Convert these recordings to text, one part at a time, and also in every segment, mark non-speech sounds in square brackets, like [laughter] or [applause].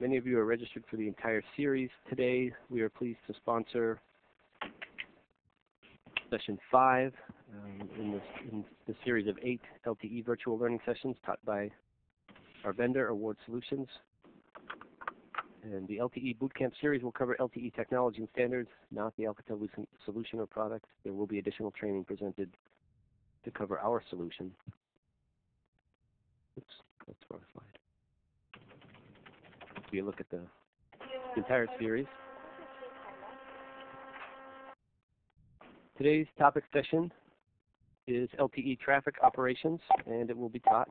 many of you are registered for the entire series. Today, we are pleased to sponsor session five um, in, this, in the series of eight LTE virtual learning sessions taught by our vendor, Award Solutions. And the LTE Bootcamp series will cover LTE technology and standards, not the Alcatel solution or product. There will be additional training presented to cover our solution. Oops, that's our slide. If you look at the entire series. Today's topic session is LTE traffic operations, and it will be taught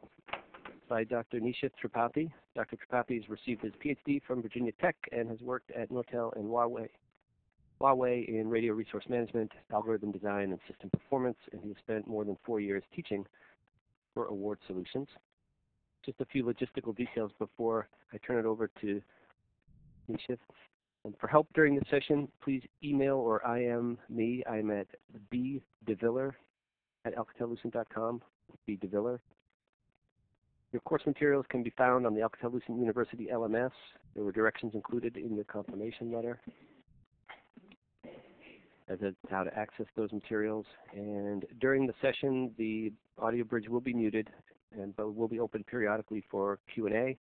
by Dr. Nisha Tripathi. Dr. Tripathi has received his PhD from Virginia Tech and has worked at Nortel and Huawei, Huawei in radio resource management, algorithm design, and system performance, and he has spent more than four years teaching for Award Solutions. Just a few logistical details before I turn it over to Nishith. And for help during the session, please email or IM me. I'm at bdeviller at alcatellucent.com, bdeviller your course materials can be found on the Alcatel-Lucent University LMS. There were directions included in the confirmation letter as to how to access those materials. And during the session, the audio bridge will be muted, and but will be open periodically for Q&A.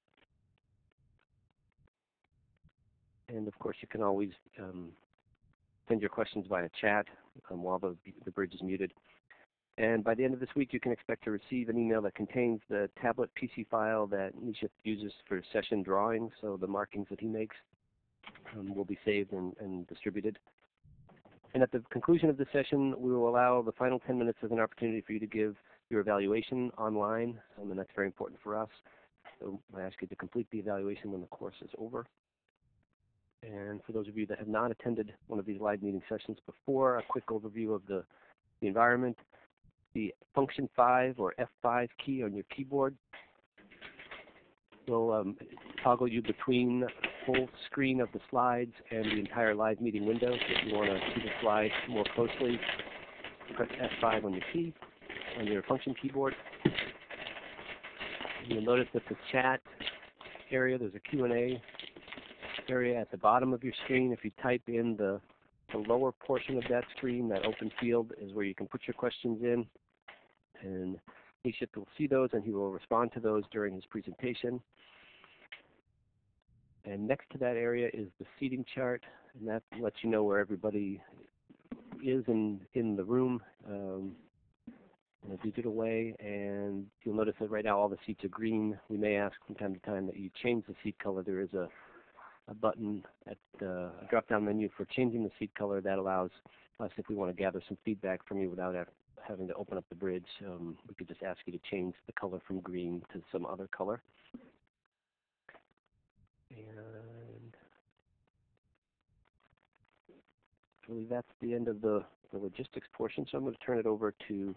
And of course, you can always um, send your questions via chat um, while the, the bridge is muted. And by the end of this week, you can expect to receive an email that contains the tablet PC file that Nisha uses for session drawing. So the markings that he makes um, will be saved and, and, distributed. And at the conclusion of the session, we will allow the final 10 minutes as an opportunity for you to give your evaluation online, um, and that's very important for us. So I ask you to complete the evaluation when the course is over. And for those of you that have not attended one of these live meeting sessions before, a quick overview of the, the environment the function 5 or F5 key on your keyboard will um, toggle you between full screen of the slides and the entire live meeting window. So if you want to see the slides more closely, press F5 on your key, on your function keyboard. You'll notice that the chat area, there's a Q&A area at the bottom of your screen. If you type in the, the lower portion of that screen, that open field is where you can put your questions in and Nishith will see those and he will respond to those during his presentation. And next to that area is the seating chart, and that lets you know where everybody is in, in the room um, in a digital way. And you'll notice that right now all the seats are green. We may ask from time to time that you change the seat color. There is a, a button at the drop-down menu for changing the seat color that allows us, if we want to gather some feedback from you without having to open up the bridge, um, we could just ask you to change the color from green to some other color. And believe that's the end of the, the logistics portion, so I'm going to turn it over to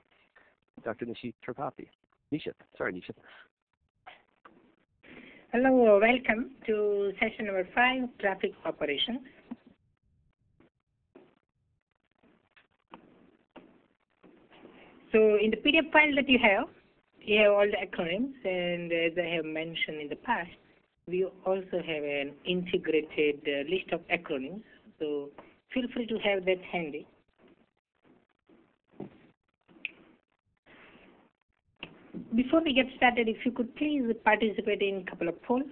Dr. Nishith Tripathi. Nishith, sorry Nishith. Hello, welcome to session number five, traffic operations. So in the PDF file that you have, you have all the acronyms, and as I have mentioned in the past, we also have an integrated uh, list of acronyms. So feel free to have that handy. Before we get started, if you could please participate in a couple of polls.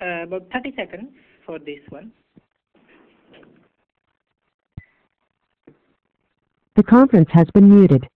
Uh, about 30 seconds for this one. The conference has been muted.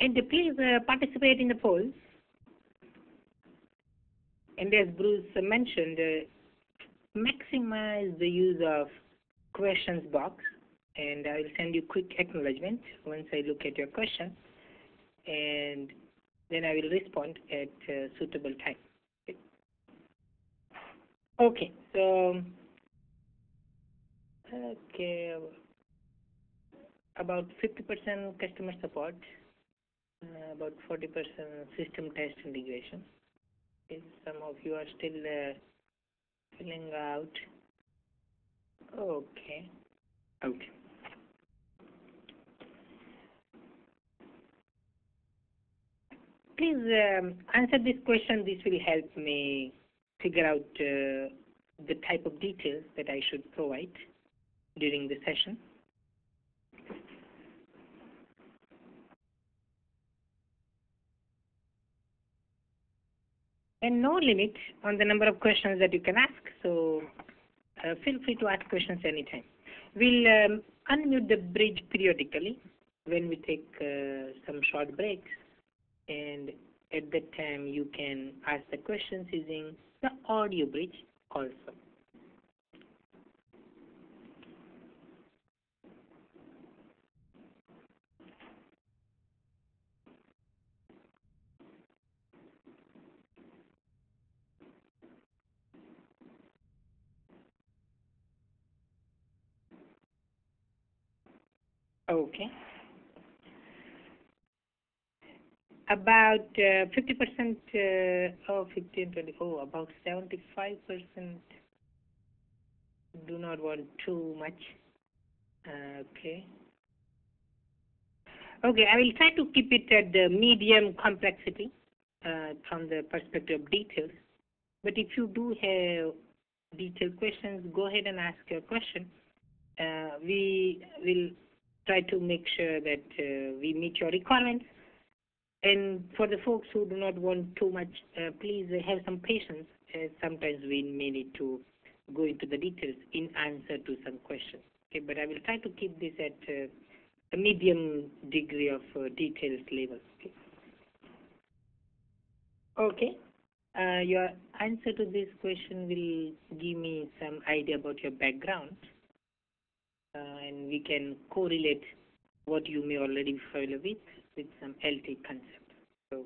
And please uh, participate in the polls. And as Bruce mentioned, uh, maximize the use of questions box. And I will send you quick acknowledgement once I look at your question. and then I will respond at uh, suitable time. Okay. okay, so okay, about 50% customer support, uh, about 40% system test integration. Okay, some of you are still uh, filling out. Okay, okay. Please um, answer this question. This will help me figure out uh, the type of details that I should provide during the session. And no limit on the number of questions that you can ask, so uh, feel free to ask questions anytime. We'll um, unmute the bridge periodically when we take uh, some short breaks, and at that time you can ask the questions using the audio bridge also. Okay. About uh, 50% uh, of 15, 20, oh, about 75% do not want too much. Okay. Okay, I will try to keep it at the medium complexity uh, from the perspective of details. But if you do have detailed questions, go ahead and ask your question. Uh, we will try to make sure that uh, we meet your requirements. And for the folks who do not want too much, uh, please have some patience. Sometimes we may need to go into the details in answer to some questions. Okay, but I will try to keep this at uh, a medium degree of uh, details level. Okay. Okay. Uh, your answer to this question will give me some idea about your background and we can correlate what you may already be familiar with with some LTE concept. So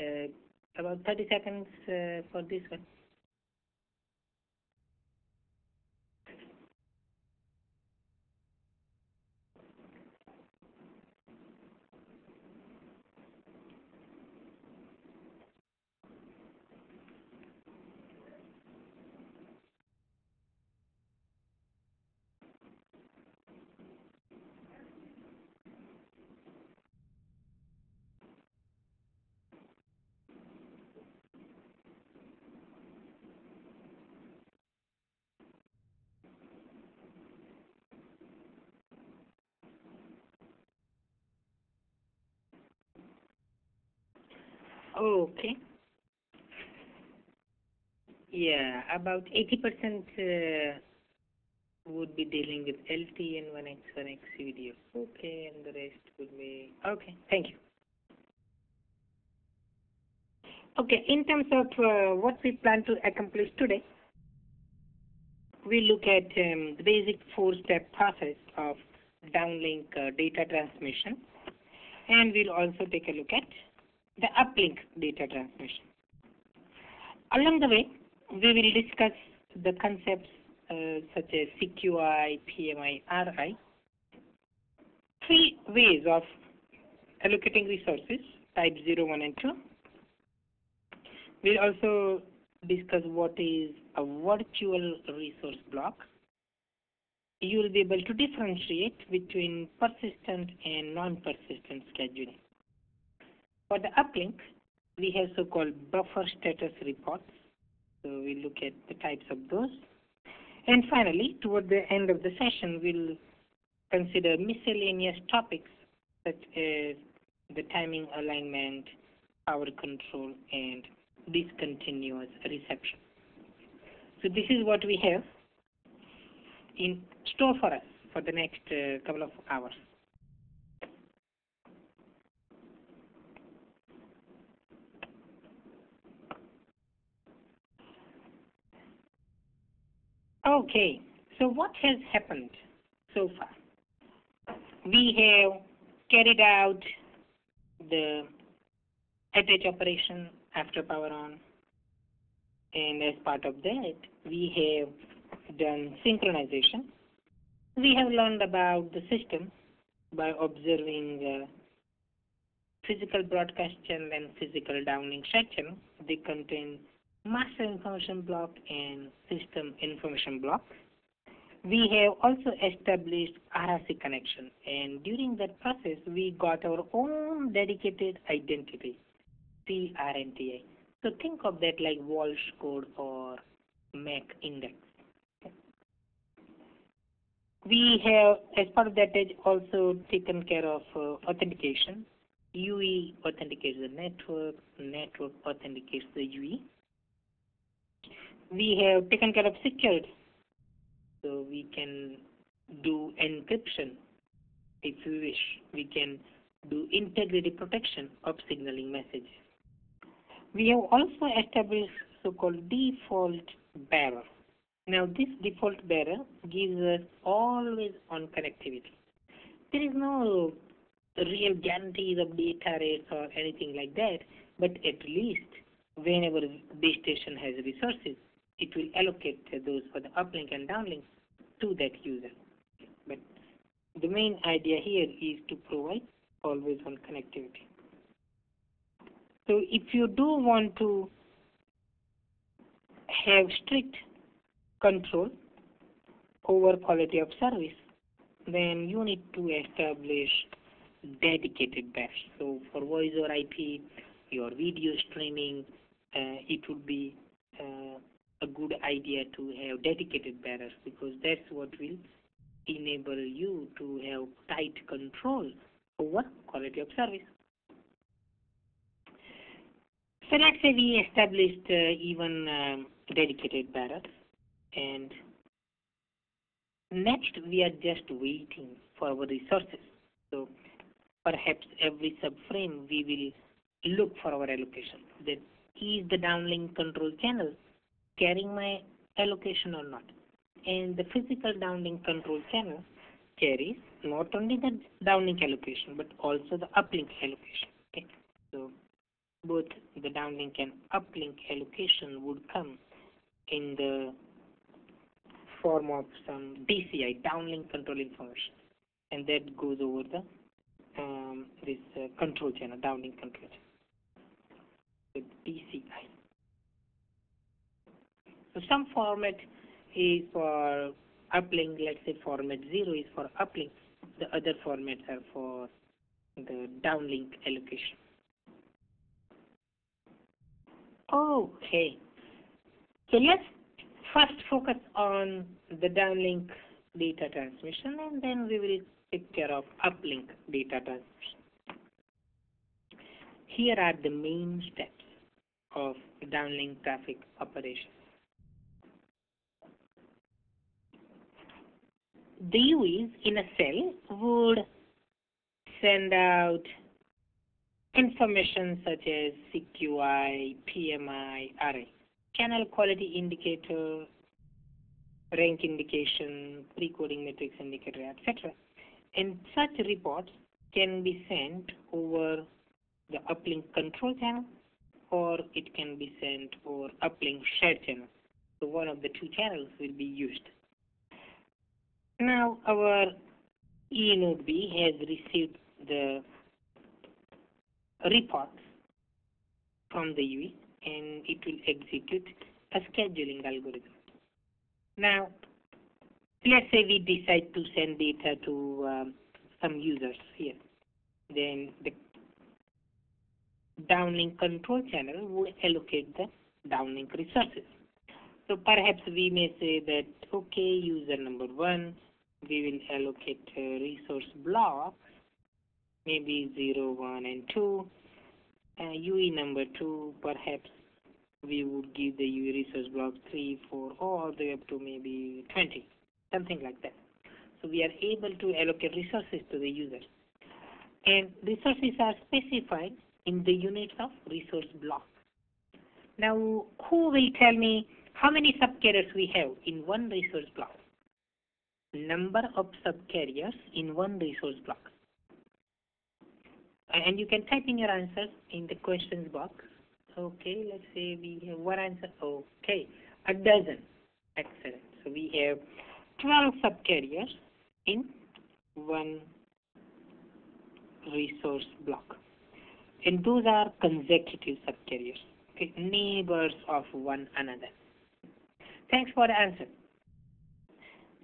uh, about 30 seconds uh, for this one. Okay. Yeah, about 80% uh, would be dealing with LTE and 1x, 1x video. Okay, and the rest would be, okay, thank you. Okay, in terms of uh, what we plan to accomplish today, we look at um, the basic four-step process of downlink uh, data transmission, and we'll also take a look at the uplink data transmission. Along the way, we will discuss the concepts uh, such as CQI, PMI, RI, three ways of allocating resources, type 0, 1, and 2. We'll also discuss what is a virtual resource block. You will be able to differentiate between persistent and non-persistent scheduling. For the uplink, we have so-called buffer status reports. So we look at the types of those. And finally, toward the end of the session, we'll consider miscellaneous topics such as the timing alignment, power control, and discontinuous reception. So this is what we have in store for us for the next uh, couple of hours. Okay, so what has happened so far? We have carried out the attach operation after power on. And as part of that, we have done synchronization. We have learned about the system by observing uh, physical broadcast channel and physical downlink channel. They contain master information block and system information block. We have also established RRC connection and during that process we got our own dedicated identity, CRNTI. So think of that like Walsh code or MAC index. We have, as part of that, also taken care of uh, authentication. UE authenticates the network, network authenticates the UE. We have taken care of security. So we can do encryption if we wish. We can do integrity protection of signaling messages. We have also established so-called default bearer. Now this default bearer gives us always on connectivity. There is no real guarantees of data rates or anything like that, but at least whenever base station has resources, it will allocate those for the uplink and downlink to that user. But the main idea here is to provide always on connectivity. So if you do want to have strict control over quality of service, then you need to establish dedicated batch. So for voice over IP, your video streaming, uh, it would be uh, a good idea to have dedicated bearers because that's what will enable you to have tight control over quality of service. So let's say we established uh, even um, dedicated bearers and next we are just waiting for our resources. So perhaps every subframe we will look for our allocation. That is the downlink control channel carrying my allocation or not. And the physical downlink control channel carries not only the downlink allocation but also the uplink allocation. Okay, so both the downlink and uplink allocation would come in the form of some DCI downlink control information, and that goes over the um, this uh, control channel, downlink control channel, with DCI. So some format is for uplink, let's say format 0 is for uplink, the other formats are for the downlink allocation. Okay, so let's first focus on the downlink data transmission and then we will take care of uplink data transmission. Here are the main steps of downlink traffic operations. The UEs in a cell would send out information such as CQI, PMI, RI, channel quality indicator, rank indication, pre-coding matrix indicator, etc. And such reports can be sent over the uplink control channel or it can be sent over uplink shared channel. So one of the two channels will be used. Now our E node B has received the report from the UE and it will execute a scheduling algorithm. Now, let's say we decide to send data to um, some users here. Then the downlink control channel would allocate the downlink resources. So perhaps we may say that, okay, user number one, we will allocate resource block, maybe 0, 1, and 2. Uh, UE number 2, perhaps we would give the UE resource block 3, 4, all the way up to maybe 20, something like that. So we are able to allocate resources to the user. And resources are specified in the units of resource block. Now, who will tell me how many subcarriers we have in one resource block? Number of subcarriers in one resource block. and you can type in your answers in the questions box. Okay, let's say we have one answer. Okay, a dozen. Excellent. So we have 12 subcarriers in one resource block. And those are consecutive subcarriers, okay, neighbors of one another. Thanks for the answer.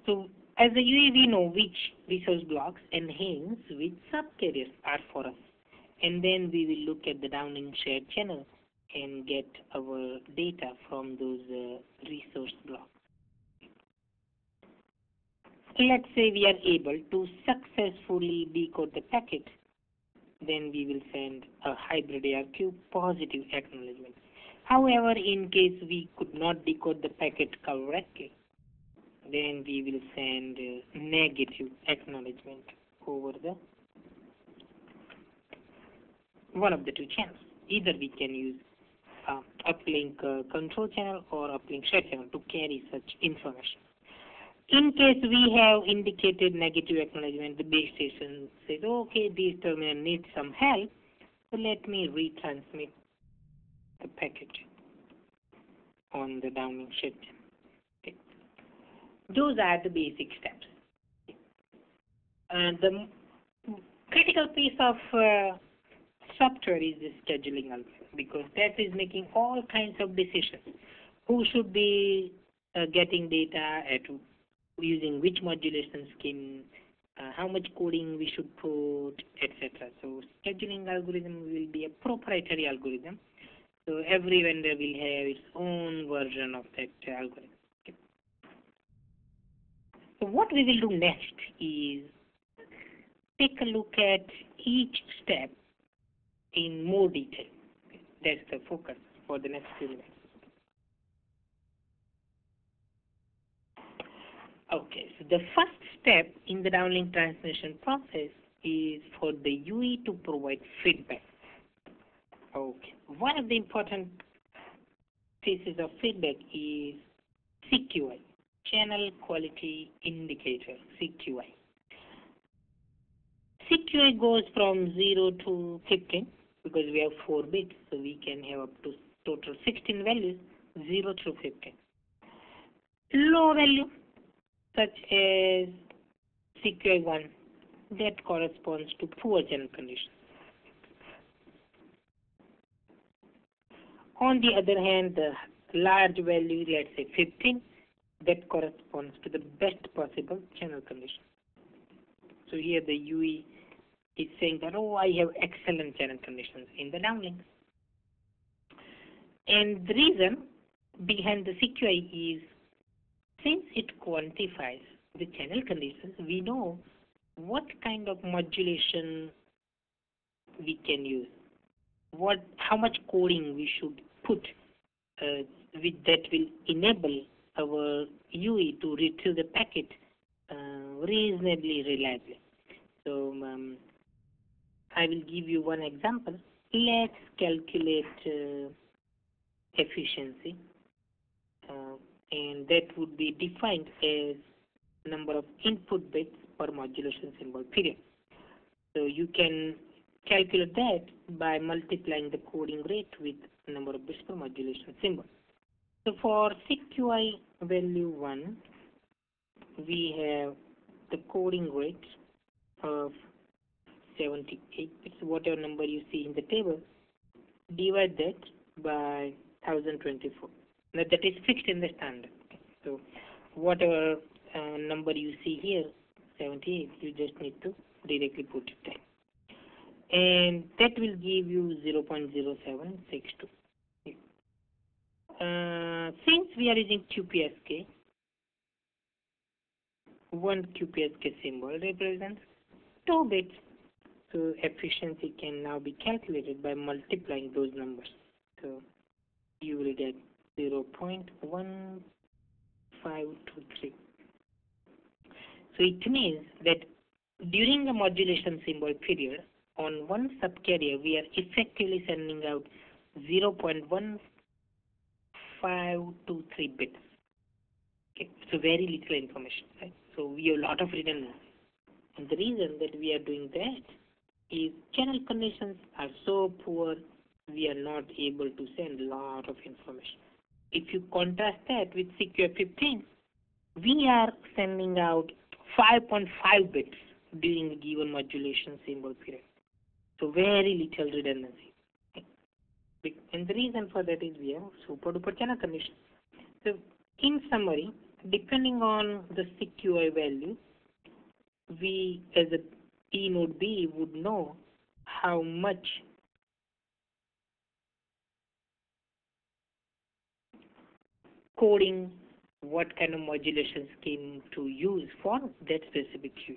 So as a UE, we know which resource blocks and hence which subcarriers are for us. And then we will look at the downlink shared channel and get our data from those uh, resource blocks. Let's say we are able to successfully decode the packet, then we will send a hybrid ARQ positive acknowledgement. However, in case we could not decode the packet correctly, then we will send uh, negative acknowledgement over the one of the two channels. Either we can use uh, uplink uh, control channel or uplink share channel to carry such information. In case we have indicated negative acknowledgement, the base station says, okay, this terminal needs some help, so let me retransmit the packet on the downlink share channel. Those are the basic steps. And the critical piece of uh, software is the scheduling algorithm because that is making all kinds of decisions. Who should be uh, getting data at using which modulation scheme, uh, how much coding we should put, etc. So scheduling algorithm will be a proprietary algorithm. So every vendor will have its own version of that algorithm. So what we will do next is take a look at each step in more detail. That's the focus for the next few minutes. Okay, so the first step in the downlink transmission process is for the UE to provide feedback. Okay, one of the important pieces of feedback is CQI, Channel Quality Indicator, CQI. CQI goes from 0 to 15 because we have 4 bits, so we can have up to total 16 values, 0 through 15. Low value, such as CQI1, that corresponds to poor channel conditions. On the other hand, the large value, let's say 15, that corresponds to the best possible channel condition. So here the UE is saying that, oh, I have excellent channel conditions in the downlinks. And the reason behind the CQI is since it quantifies the channel conditions, we know what kind of modulation we can use, what, how much coding we should put uh, with that will enable our UE to retrieve the packet uh, reasonably reliably. So um, I will give you one example. Let's calculate uh, efficiency uh, and that would be defined as number of input bits per modulation symbol period. So you can calculate that by multiplying the coding rate with number of bits per modulation symbol. So for CQI value 1, we have the coding rate of 78 bits, whatever number you see in the table, divide that by 1024. Now that is fixed in the standard. So whatever uh, number you see here, 78, you just need to directly put it there. And that will give you 0.0762. Uh, since we are using QPSK, one QPSK symbol represents 2 bits. So efficiency can now be calculated by multiplying those numbers. So you will get 0.1523. So it means that during the modulation symbol period, on one subcarrier, we are effectively sending out 0.1523 bits. Okay, so very little information, right? So we have a lot of redundancy. And the reason that we are doing that is channel conditions are so poor, we are not able to send a lot of information. If you contrast that with CQI15, we are sending out 5.5 bits during a given modulation symbol period. So very little redundancy. And the reason for that is we have super duper channel conditions. So in summary, depending on the CQI value, we as a E node B would know how much coding, what kind of modulation scheme to use for that specific queue.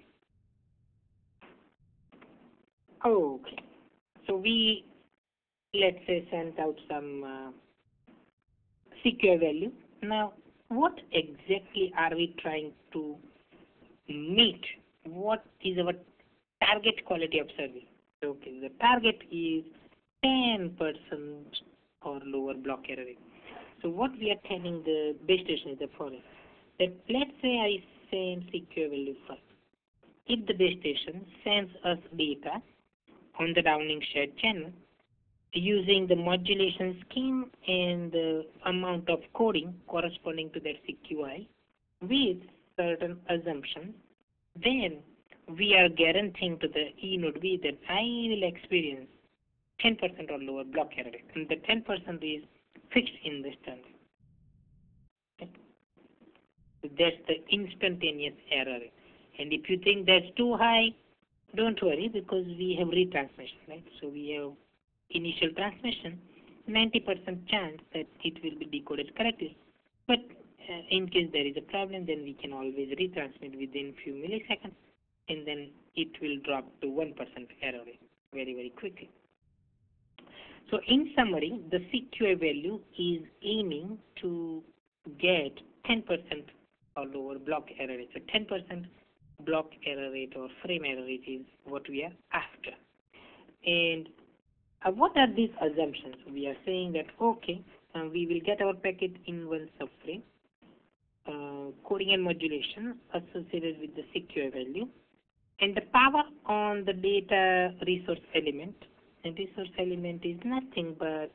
Okay, so we let's say sent out some uh, CQI value. Now, what exactly are we trying to meet? What is our target quality of service? Okay, the target is 10% or lower block error rate. So what we are telling the base station is the following. That let's say I send CQI value 5. If the base station sends us data on the downlink shared channel using the modulation scheme and the amount of coding corresponding to that CQI with certain assumptions, then we are guaranteeing to the E node B that I will experience 10% or lower block error rate. And the 10% is fixed in the standard. Okay. So that's the instantaneous error rate. And if you think that's too high, don't worry because we have retransmission, right? So we have initial transmission, 90% chance that it will be decoded correctly. But uh, in case there is a problem, then we can always retransmit within few milliseconds, and then it will drop to 1% error rate very, very quickly. So in summary, the CQI value is aiming to get 10% or lower block error rate. So 10% block error rate or frame error rate is what we are after. And uh, what are these assumptions? We are saying that, okay, uh, we will get our packet in one subframe, uh, coding and modulation associated with the CQI value, and the power on the data resource element. And resource element is nothing but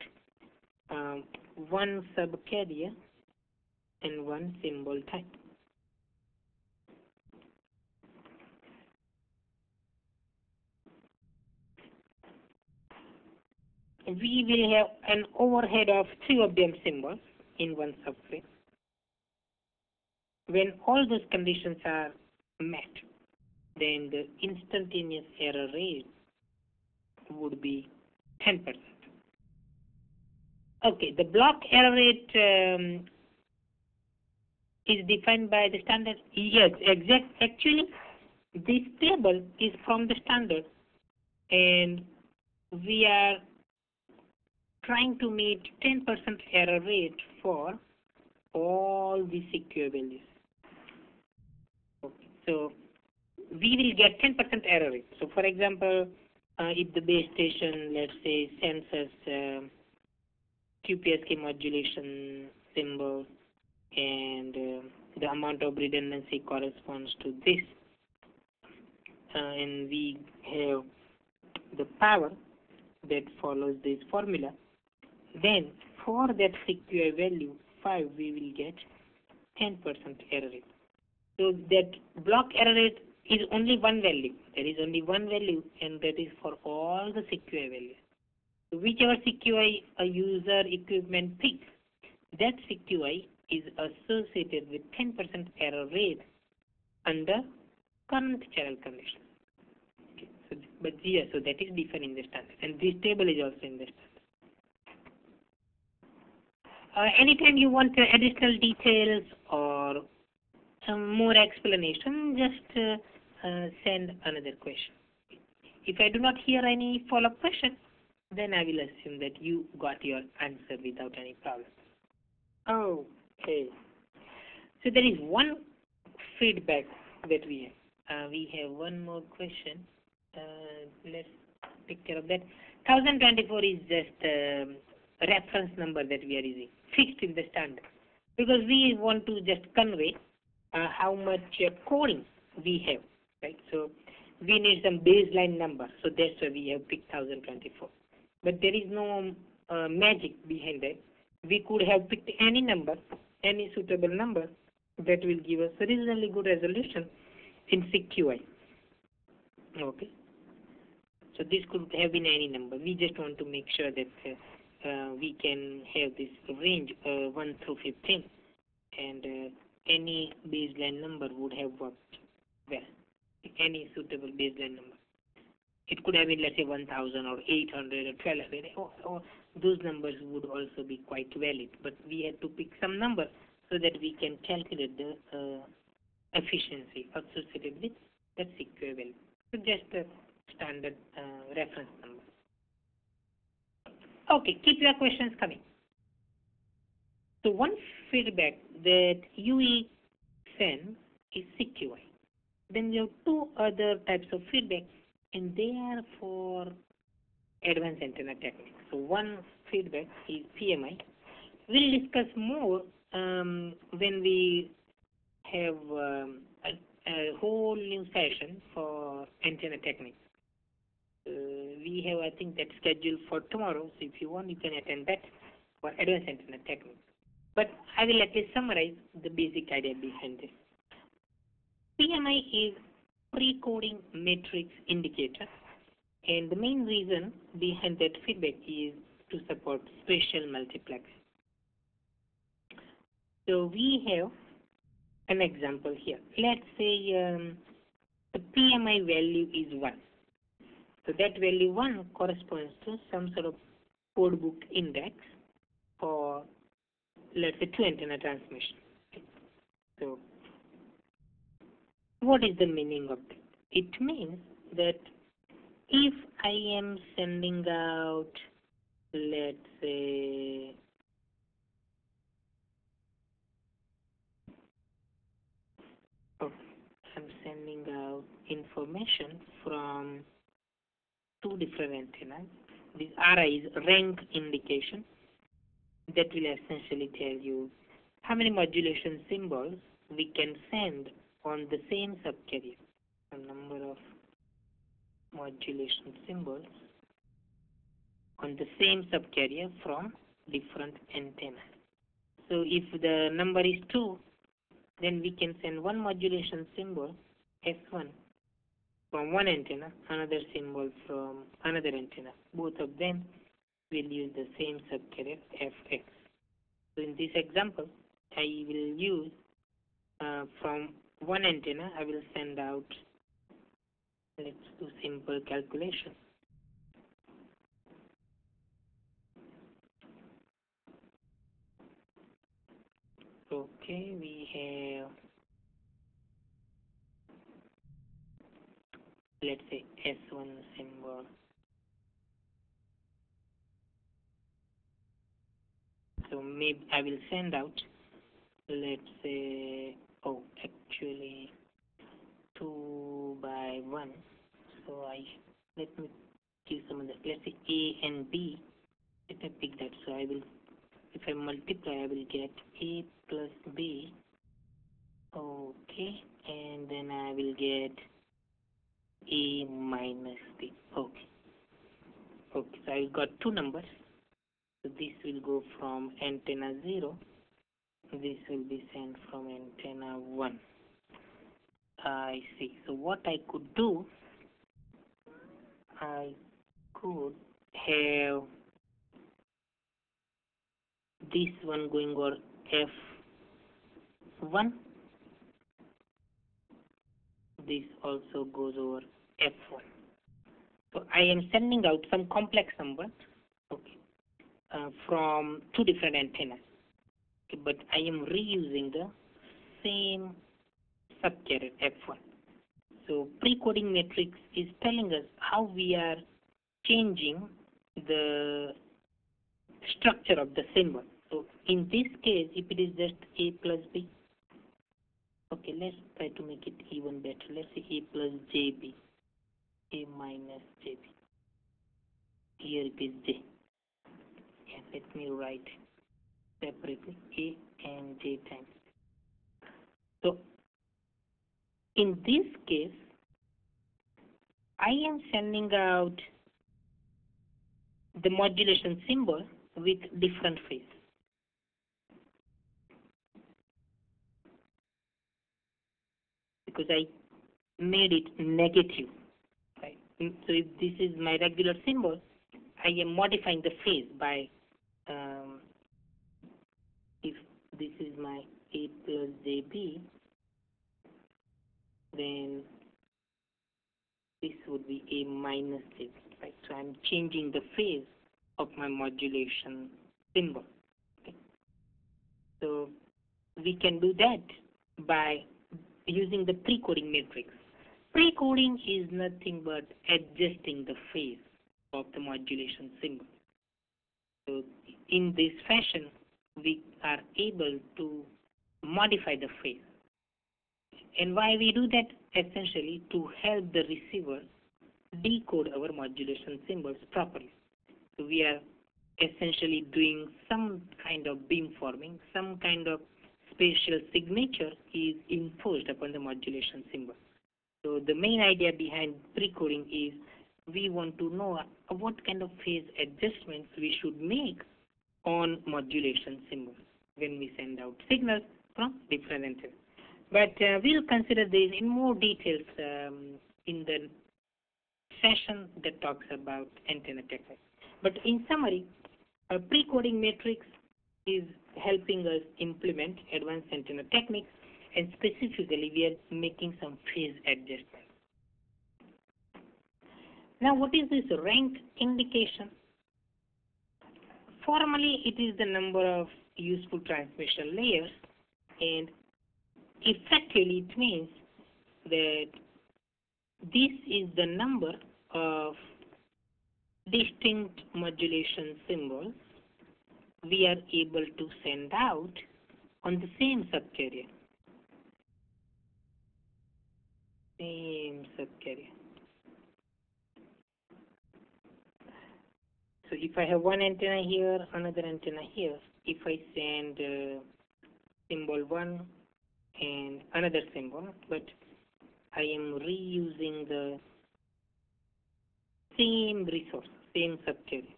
um, one subcarrier and one symbol type. We will have an overhead of three OFDM symbols in one subframe. When all those conditions are met, then the instantaneous error rate would be 10%. Okay, the block error rate um, is defined by the standard. Yes, exact. Actually, this table is from the standard, and we are trying to meet 10% error rate for all the CQI values. Okay. So we will get 10% error rate. So for example, uh, if the base station, let's say, sends us uh, QPSK modulation symbol and uh, the amount of redundancy corresponds to this, uh, and we have the power that follows this formula, then for that CQI value 5 we will get 10% error rate. So that block error rate is only one value. There is only one value and that is for all the CQI values. So whichever CQI a user equipment picks, that CQI is associated with 10% error rate under current channel conditions. Okay, so, but yeah, so that is different in the standard and this table is also in the standard. Uh, anytime you want uh, additional details or some more explanation, just uh, uh, send another question. If I do not hear any follow-up question, then I will assume that you got your answer without any problem. Okay. So there is one feedback that we have. Uh, we have one more question. Uh, let's take care of that. 1024 is just um, reference number that we are using fixed in the standard because we want to just convey uh, how much uh, coding we have, right? So we need some baseline number, so that's why we have picked 1024. But there is no uh, magic behind that. We could have picked any number, any suitable number that will give us a reasonably good resolution in CQI. Okay. So this could have been any number. We just want to make sure that uh, we can have this range uh, 1 through 15 and uh, any baseline number would have worked well. Any suitable baseline number. It could have been let's say 1000 or 800 or 1200 or, or those numbers would also be quite valid but we had to pick some number so that we can calculate the uh, efficiency associated with that CQI value. So just a standard uh, reference. Okay, keep your questions coming. So one feedback that UE sends is CQI. Then you have two other types of feedback and they are for advanced antenna techniques. So one feedback is PMI. We'll discuss more um, when we have um, a, a, whole new session for antenna techniques. We have, I think, that scheduled for tomorrow. So if you want, you can attend that for advanced antenna techniques. But I will at least summarize the basic idea behind this. PMI is pre-coding matrix indicator and the main reason behind that feedback is to support spatial multiplexing. So we have an example here. Let's say um, the PMI value is 1. So that value 1 corresponds to some sort of code book index for let's say two antenna transmission. So what is the meaning of that? It means that if I am sending out, let's say, oh, I'm sending out information from two different antennas. This RI is rank indication that will essentially tell you how many modulation symbols we can send on the same subcarrier. A number of modulation symbols on the same subcarrier from different antennas. So if the number is 2, then we can send one modulation symbol S1 from one antenna, another symbol from another antenna. Both of them will use the same subcarrier Fx. So in this example, I will use uh, from one antenna, I will send out, let's do simple calculation. Okay, we have, let's say S1 symbol. So maybe I will send out, let's say, oh, actually 2 by 1. So I, let me give some of the, let's say A and B. Let me pick that. So I will, if I multiply, I will get A plus B. Okay. And then I will get A minus B. Okay. Okay. So I got two numbers. So this will go from antenna 0 this will be sent from antenna 1 I see so what I could do I could have this one going over F1 this also goes over F1 so I am sending out some complex number okay uh, from two different antennas okay, but I am reusing the same subcarrier F1 so pre-coding matrix is telling us how we are changing the structure of the symbol so in this case if it is just a plus b okay let's try to make it even better. Let's say a plus jb a minus jb here it is j let me write separately A and J times. So in this case, I am sending out the modulation symbol with different phase. Because I made it negative. So if this is my regular symbol, I am modifying the phase by um, if this is my A plus JB, then this would be A minus JB, right? So I'm changing the phase of my modulation symbol. Okay? So we can do that by using the pre-coding matrix. Pre-coding is nothing but adjusting the phase of the modulation symbol. So in this fashion, we are able to modify the phase. And why we do that? Essentially to help the receiver decode our modulation symbols properly. So we are essentially doing some kind of beamforming, some kind of spatial signature is imposed upon the modulation symbol. So the main idea behind pre-coding is we want to know what kind of phase adjustments we should make on modulation symbols when we send out signals from different antennas. But uh, we'll consider this in more details um, in the session that talks about antenna techniques. But in summary, a pre-coding matrix is helping us implement advanced antenna techniques and specifically we are making some phase adjustments. Now what is this rank indication? Formally it is the number of useful transmission layers and effectively it means that this is the number of distinct modulation symbols we are able to send out on the same subcarrier. Same subcarrier. So if I have one antenna here, another antenna here, if I send uh, symbol 1 and another symbol, but I am reusing the same resource, same subcarrier,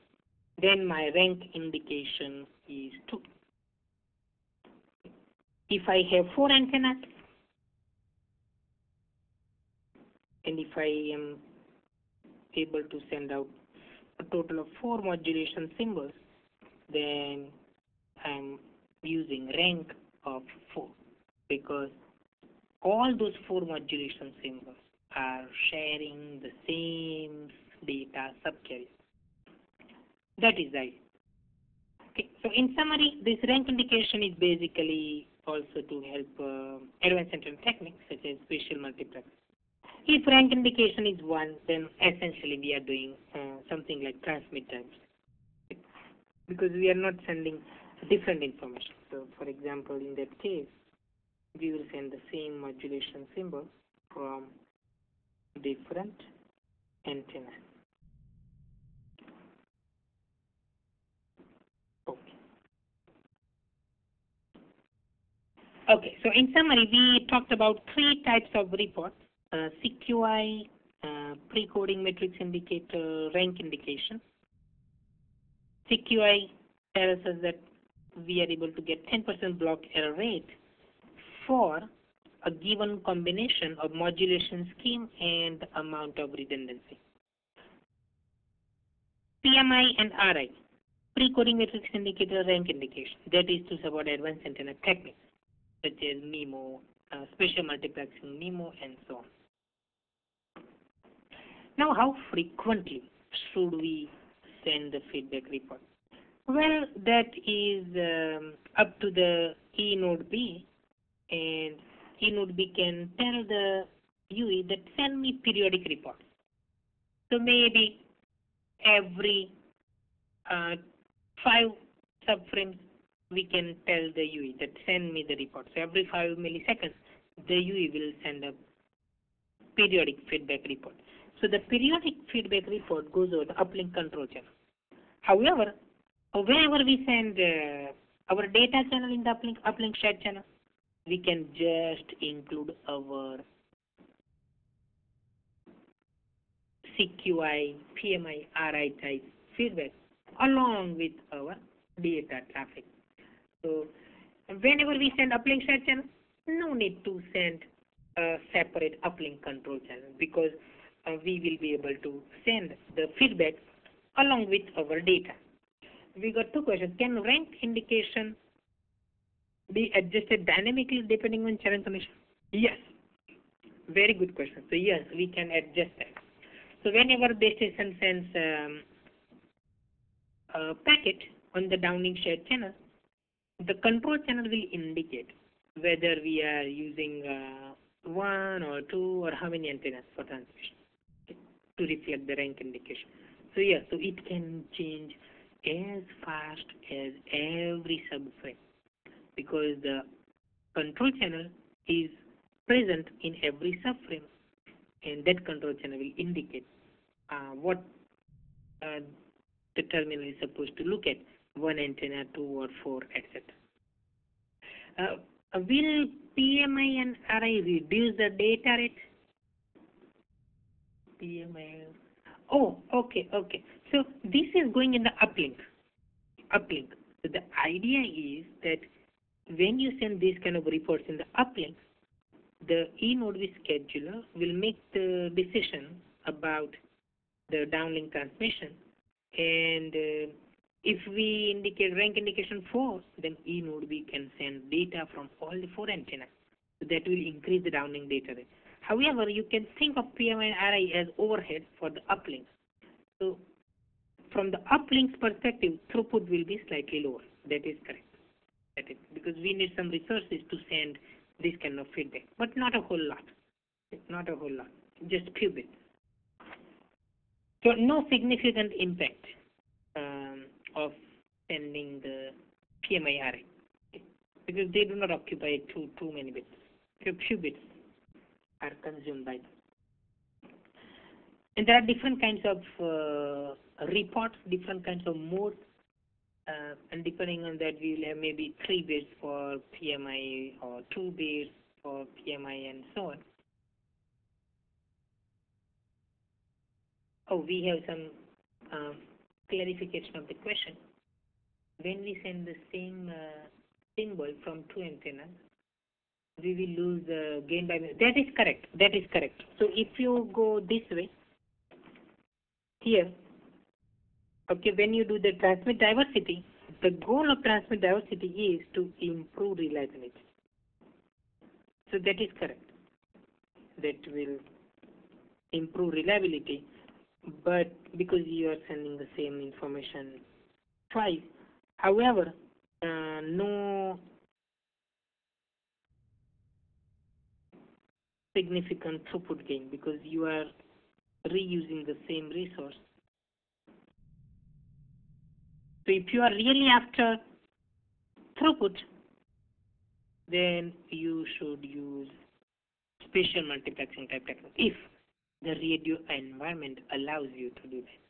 then my rank indication is 2. If I have 4 antennas, and if I am able to send out a total of 4 modulation symbols, then I'm using rank of 4 because all those 4 modulation symbols are sharing the same data subcarrier. That is the. Okay, so in summary, this rank indication is basically also to help uh, advanced antenna techniques such as spatial multiplex. If rank indication is 1, then essentially we are doing uh, something like transmit times. Because we are not sending different information. So for example, in that case, we will send the same modulation symbol from different antennas. Okay. Okay, so in summary, we talked about three types of reports, uh, CQI, uh, pre-coding matrix indicator, rank indication. CQI tells us that we are able to get 10% block error rate for a given combination of modulation scheme and amount of redundancy. PMI and RI, pre-coding matrix indicator, rank indication, that is to support advanced antenna techniques such as MIMO, uh, multiplexing MIMO, and so on. Now, how frequently should we send the feedback report? Well, that is um, up to the E node B, and E node B can tell the UE that send me periodic reports. So maybe every uh, five subframes we can tell the UE that send me the report. So every five milliseconds, the UE will send a periodic feedback report. So the periodic feedback report goes over the uplink control channel. However, whenever we send uh, our data channel in the uplink, uplink shared channel, we can just include our CQI, PMI, RI type feedback along with our data traffic. So whenever we send uplink shared channel, no need to send a separate uplink control channel because uh, we will be able to send the feedback along with our data. We got two questions. Can rank indication be adjusted dynamically depending on channel condition? Yes. Very good question. So yes, we can adjust that. So whenever base station sends um, a packet on the downlink shared channel, the control channel will indicate whether we are using uh, one or two or how many antennas for transmission to reflect the rank indication. So yeah, so it can change as fast as every subframe because the control channel is present in every subframe and that control channel will indicate uh, what uh, the terminal is supposed to look at one antenna, two or four, etc. Uh, will PMI and RI reduce the data rate? PMI. Oh, okay, okay. So this is going in the uplink. Uplink. So the idea is that when you send these kind of reports in the uplink, the eNodeB's scheduler will make the decision about the downlink transmission and uh, if we indicate rank indication 4, then eNodeB can send data from all the four antennas. So that will increase the downlink data rate. However, you can think of PMI and RI as overhead for the uplink. So from the uplink's perspective, throughput will be slightly lower. That is correct. That is because we need some resources to send this kind of feedback, but not a whole lot. Not a whole lot, just few bits. So no significant impact um, of sending the PMI RI because they do not occupy too too many bits. A few bits are consumed by them. And there are different kinds of uh, reports, different kinds of modes, uh, and depending on that, we will have maybe three bits for PMI or two bits for PMI and so on. Oh, we have some um, clarification of the question. When we send the same uh, symbol from two antennas, we will lose the gain by that is correct. That is correct. So if you go this way, here, okay, when you do the transmit diversity, the goal of transmit diversity is to improve reliability. So that is correct. That will improve reliability but because you are sending the same information twice, however, uh, no significant throughput gain because you are reusing the same resource. So if you are really after throughput, then you should use spatial multiplexing type technique. If the radio environment allows you to do that.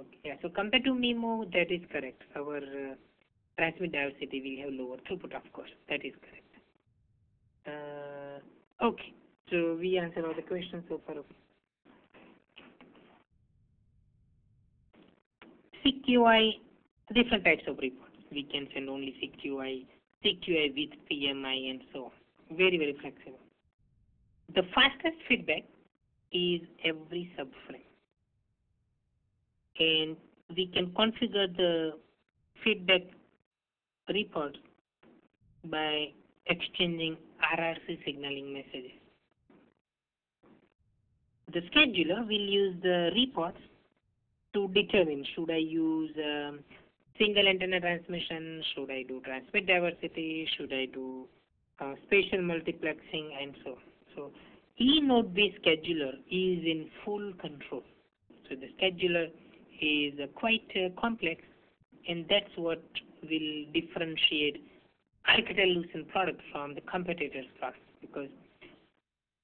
Okay, so compared to MIMO, that is correct. Our uh, transmit diversity will have lower throughput, of course. That is correct. Uh, okay, so we answered all the questions so far. CQI, different types of reports. We can send only CQI, CQI with PMI and so on. Very, very flexible. The fastest feedback is every subframe. And we can configure the feedback report by exchanging RRC signaling messages. The scheduler will use the reports to determine should I use um, single antenna transmission, should I do transmit diversity, should I do uh, spatial multiplexing, and so on. So eNodeB's scheduler is in full control. So the scheduler is uh, quite uh, complex and that's what will differentiate Alcatel-Lucent product from the competitors' product because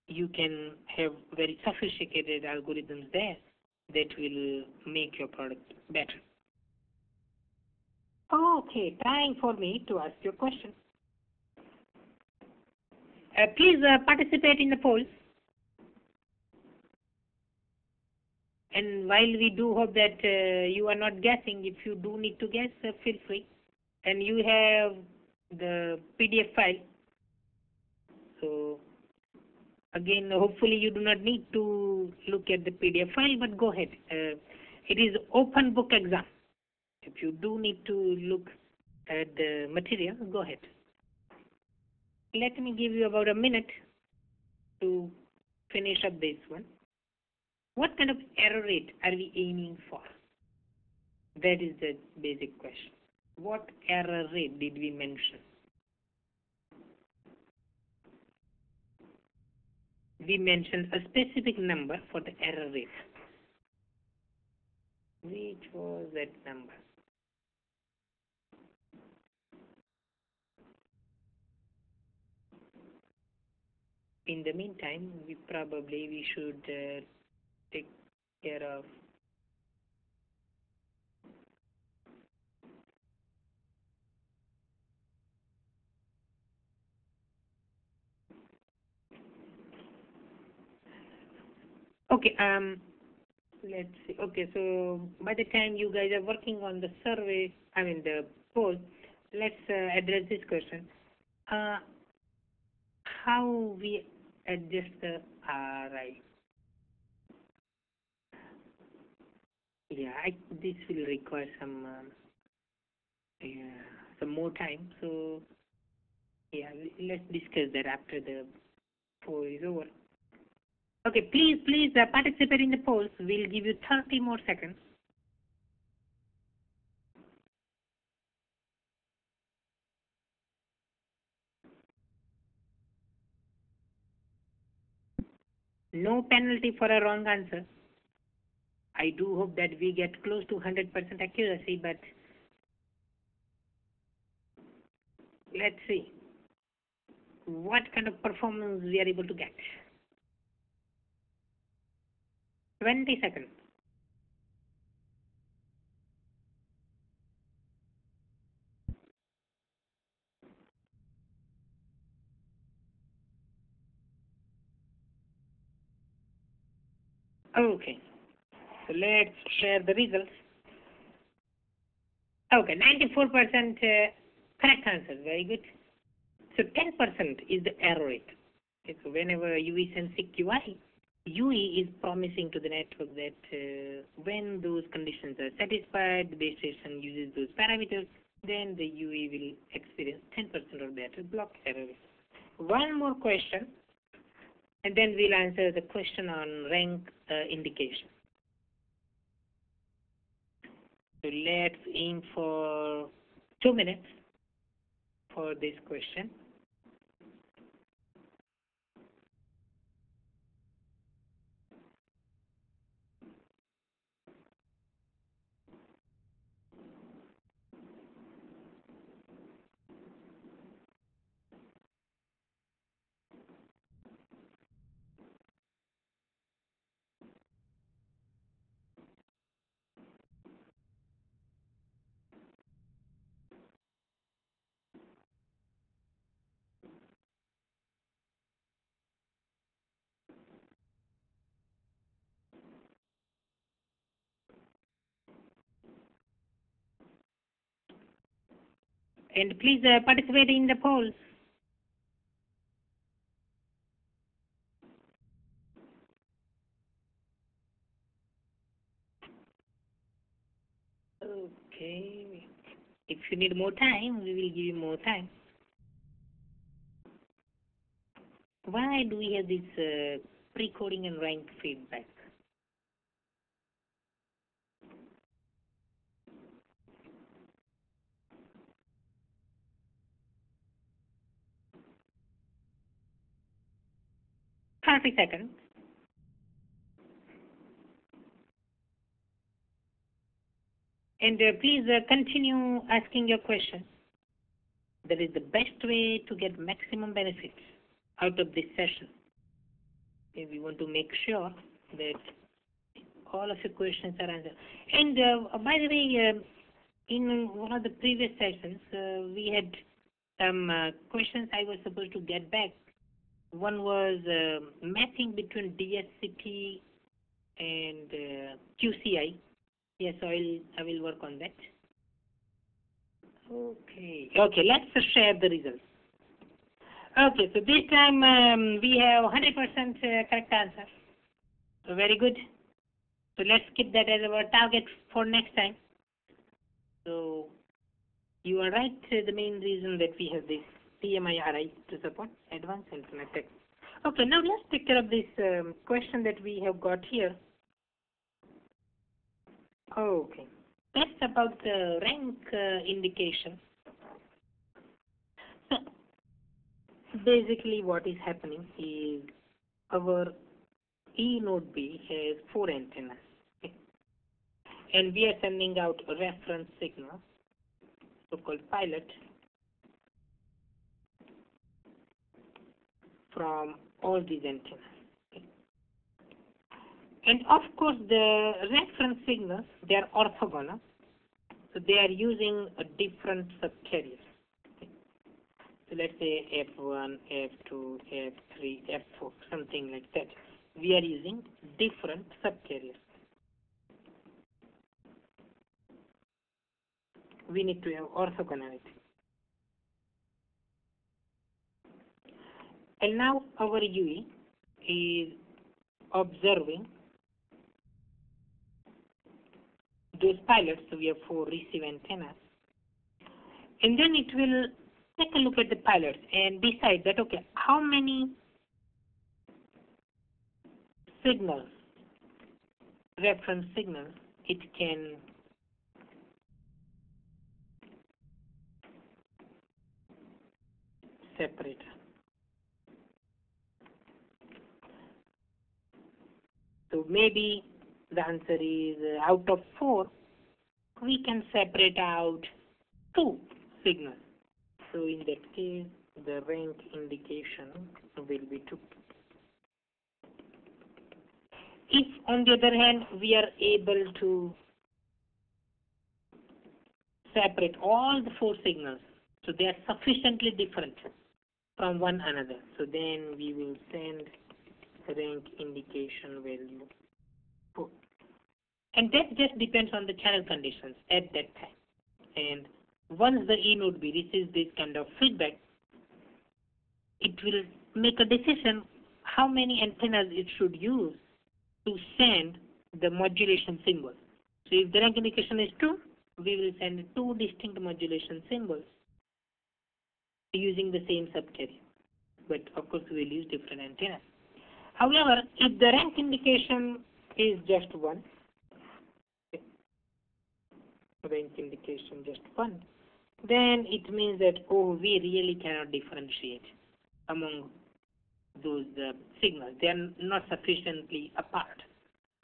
you can have very sophisticated algorithms there that will make your product better. Okay, time for me to ask your question. Uh, please uh, participate in the poll. And while we do hope that uh, you are not guessing, if you do need to guess, uh, feel free. And you have the PDF file. So again, hopefully you do not need to look at the PDF file, but go ahead. Uh, it is open book exam. If you do need to look at the material, go ahead. Let me give you about a minute to finish up this one. What kind of error rate are we aiming for? That is the basic question. What error rate did we mention? We mentioned a specific number for the error rate. Which was that number? In the meantime, we probably we should uh, take care of Okay, um, let's see. Okay, so by the time you guys are working on the survey, I mean the poll, let's uh, address this question. Uh, how we adjust the RI? Yeah, I, this will require some um, yeah, some more time. So yeah, let's discuss that after the poll is over. Okay, please, please uh, participate in the polls. We'll give you 30 more seconds. No penalty for a wrong answer. I do hope that we get close to 100% accuracy, but let's see what kind of performance we are able to get. 20 seconds. Okay, so let's share the results. Okay, 94% uh, correct answer, very good. So 10% is the error rate. Okay, so whenever UE sends CQI, UE is promising to the network that uh, when those conditions are satisfied, the base station uses those parameters, then the UE will experience 10% or better block error. One more question, and then we'll answer the question on rank uh, indication. So let's aim for two minutes for this question. And please uh, participate in the polls. Okay, if you need more time, we will give you more time. Why do we have this uh, pre-coding and rank feedback? Thirty seconds. And uh, please uh, continue asking your questions. That is the best way to get maximum benefits out of this session. And we want to make sure that all of your questions are answered. And uh, by the way, uh, in one of the previous sessions, uh, we had some uh, questions I was supposed to get back. One was uh, mapping between DSCP and uh, QCI. Yes, I will I will work on that. Okay, okay, let's share the results. Okay, so this time um, we have 100% uh, correct answer. So very good. So let's keep that as our target for next time. So you are right. Uh, the main reason that we have this PMIRI to support advanced tech. Okay, now let's take care of this um, question that we have got here. Okay, that's about the rank uh, indication. So basically what is happening is our E node B has four antennas okay? and we are sending out reference signal so-called pilot from all these antennas and of course the reference signals they are orthogonal so they are using a different subcarrier so let's say F1, F2, F3, F4, something like that. We are using different subcarriers. We need to have orthogonality. And now our UE is observing those pilots, so we have four receive antennas. And then it will take a look at the pilots and decide that okay how many signals reference signals it can separate so maybe the answer is uh, out of four we can separate out two signals so in that case, the rank indication will be 2. If on the other hand, we are able to separate all the four signals, so they are sufficiently different from one another, so then we will send rank indication value 4. And that just depends on the channel conditions at that time. And once the E node B receives this kind of feedback, it will make a decision how many antennas it should use to send the modulation symbol. So if the rank indication is 2, we will send two distinct modulation symbols using the same subcarrier. But of course we will use different antennas. However, if the rank indication is just 1, rank indication just 1, then it means that, oh, we really cannot differentiate among those uh, signals. They are not sufficiently apart.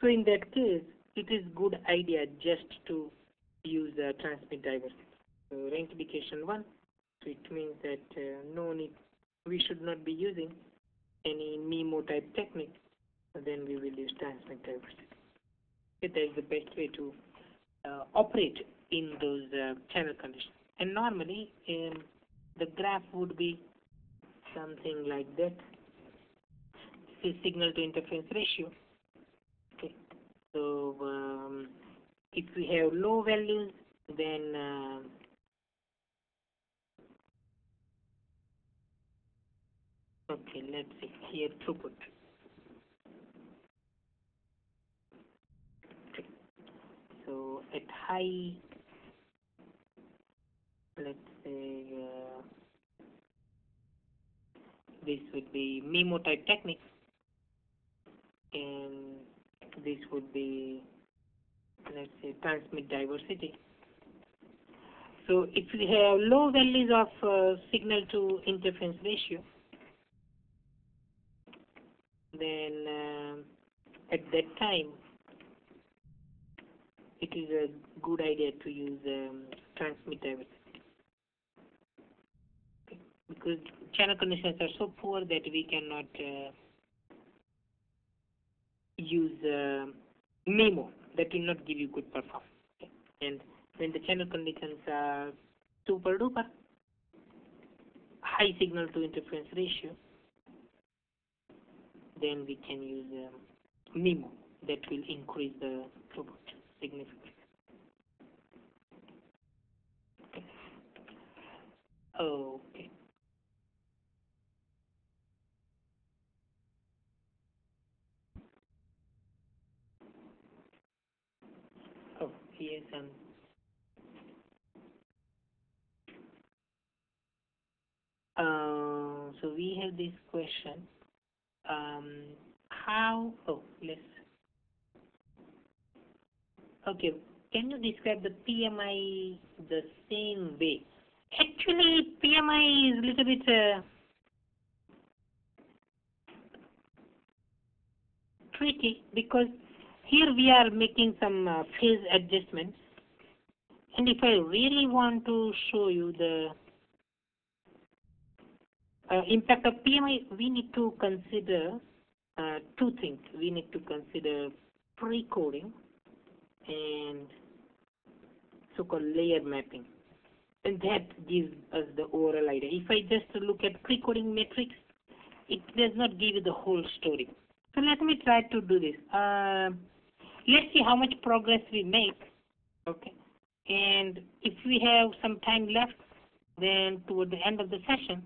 So in that case, it is good idea just to use uh, transmit diversity. So rank indication 1, so it means that uh, no need, we should not be using any MIMO type technique, then we will use transmit diversity. That is the best way to uh, operate in those uh, channel conditions. And normally um, the graph would be something like that. This is signal to interference ratio. Okay. So um, if we have low values then uh, okay let's see here throughput so at high let's say uh, this would be MIMO type technique and this would be let's say transmit diversity. So if we have low values of uh, signal to interference ratio, then uh, at that time it is a good idea to use um, transmit diversity because channel conditions are so poor that we cannot uh, use uh, MIMO. That will not give you good performance. Okay? And when the channel conditions are super duper, high signal to interference ratio, then we can use uh, MIMO. that will increase the throughput significantly. Okay. Oh, yes, um, uh, so we have this question. Um, how, oh, let's, okay, can you describe the PMI the same way? Actually, PMI is a little bit, uh, tricky because here we are making some uh, phase adjustments and if I really want to show you the uh, impact of PMI, we need to consider uh, two things. We need to consider pre-coding and so-called layer mapping. And that gives us the overall idea. If I just look at pre-coding matrix, it does not give you the whole story. So let me try to do this. Uh, let's see how much progress we make. Okay. And if we have some time left, then toward the end of the session,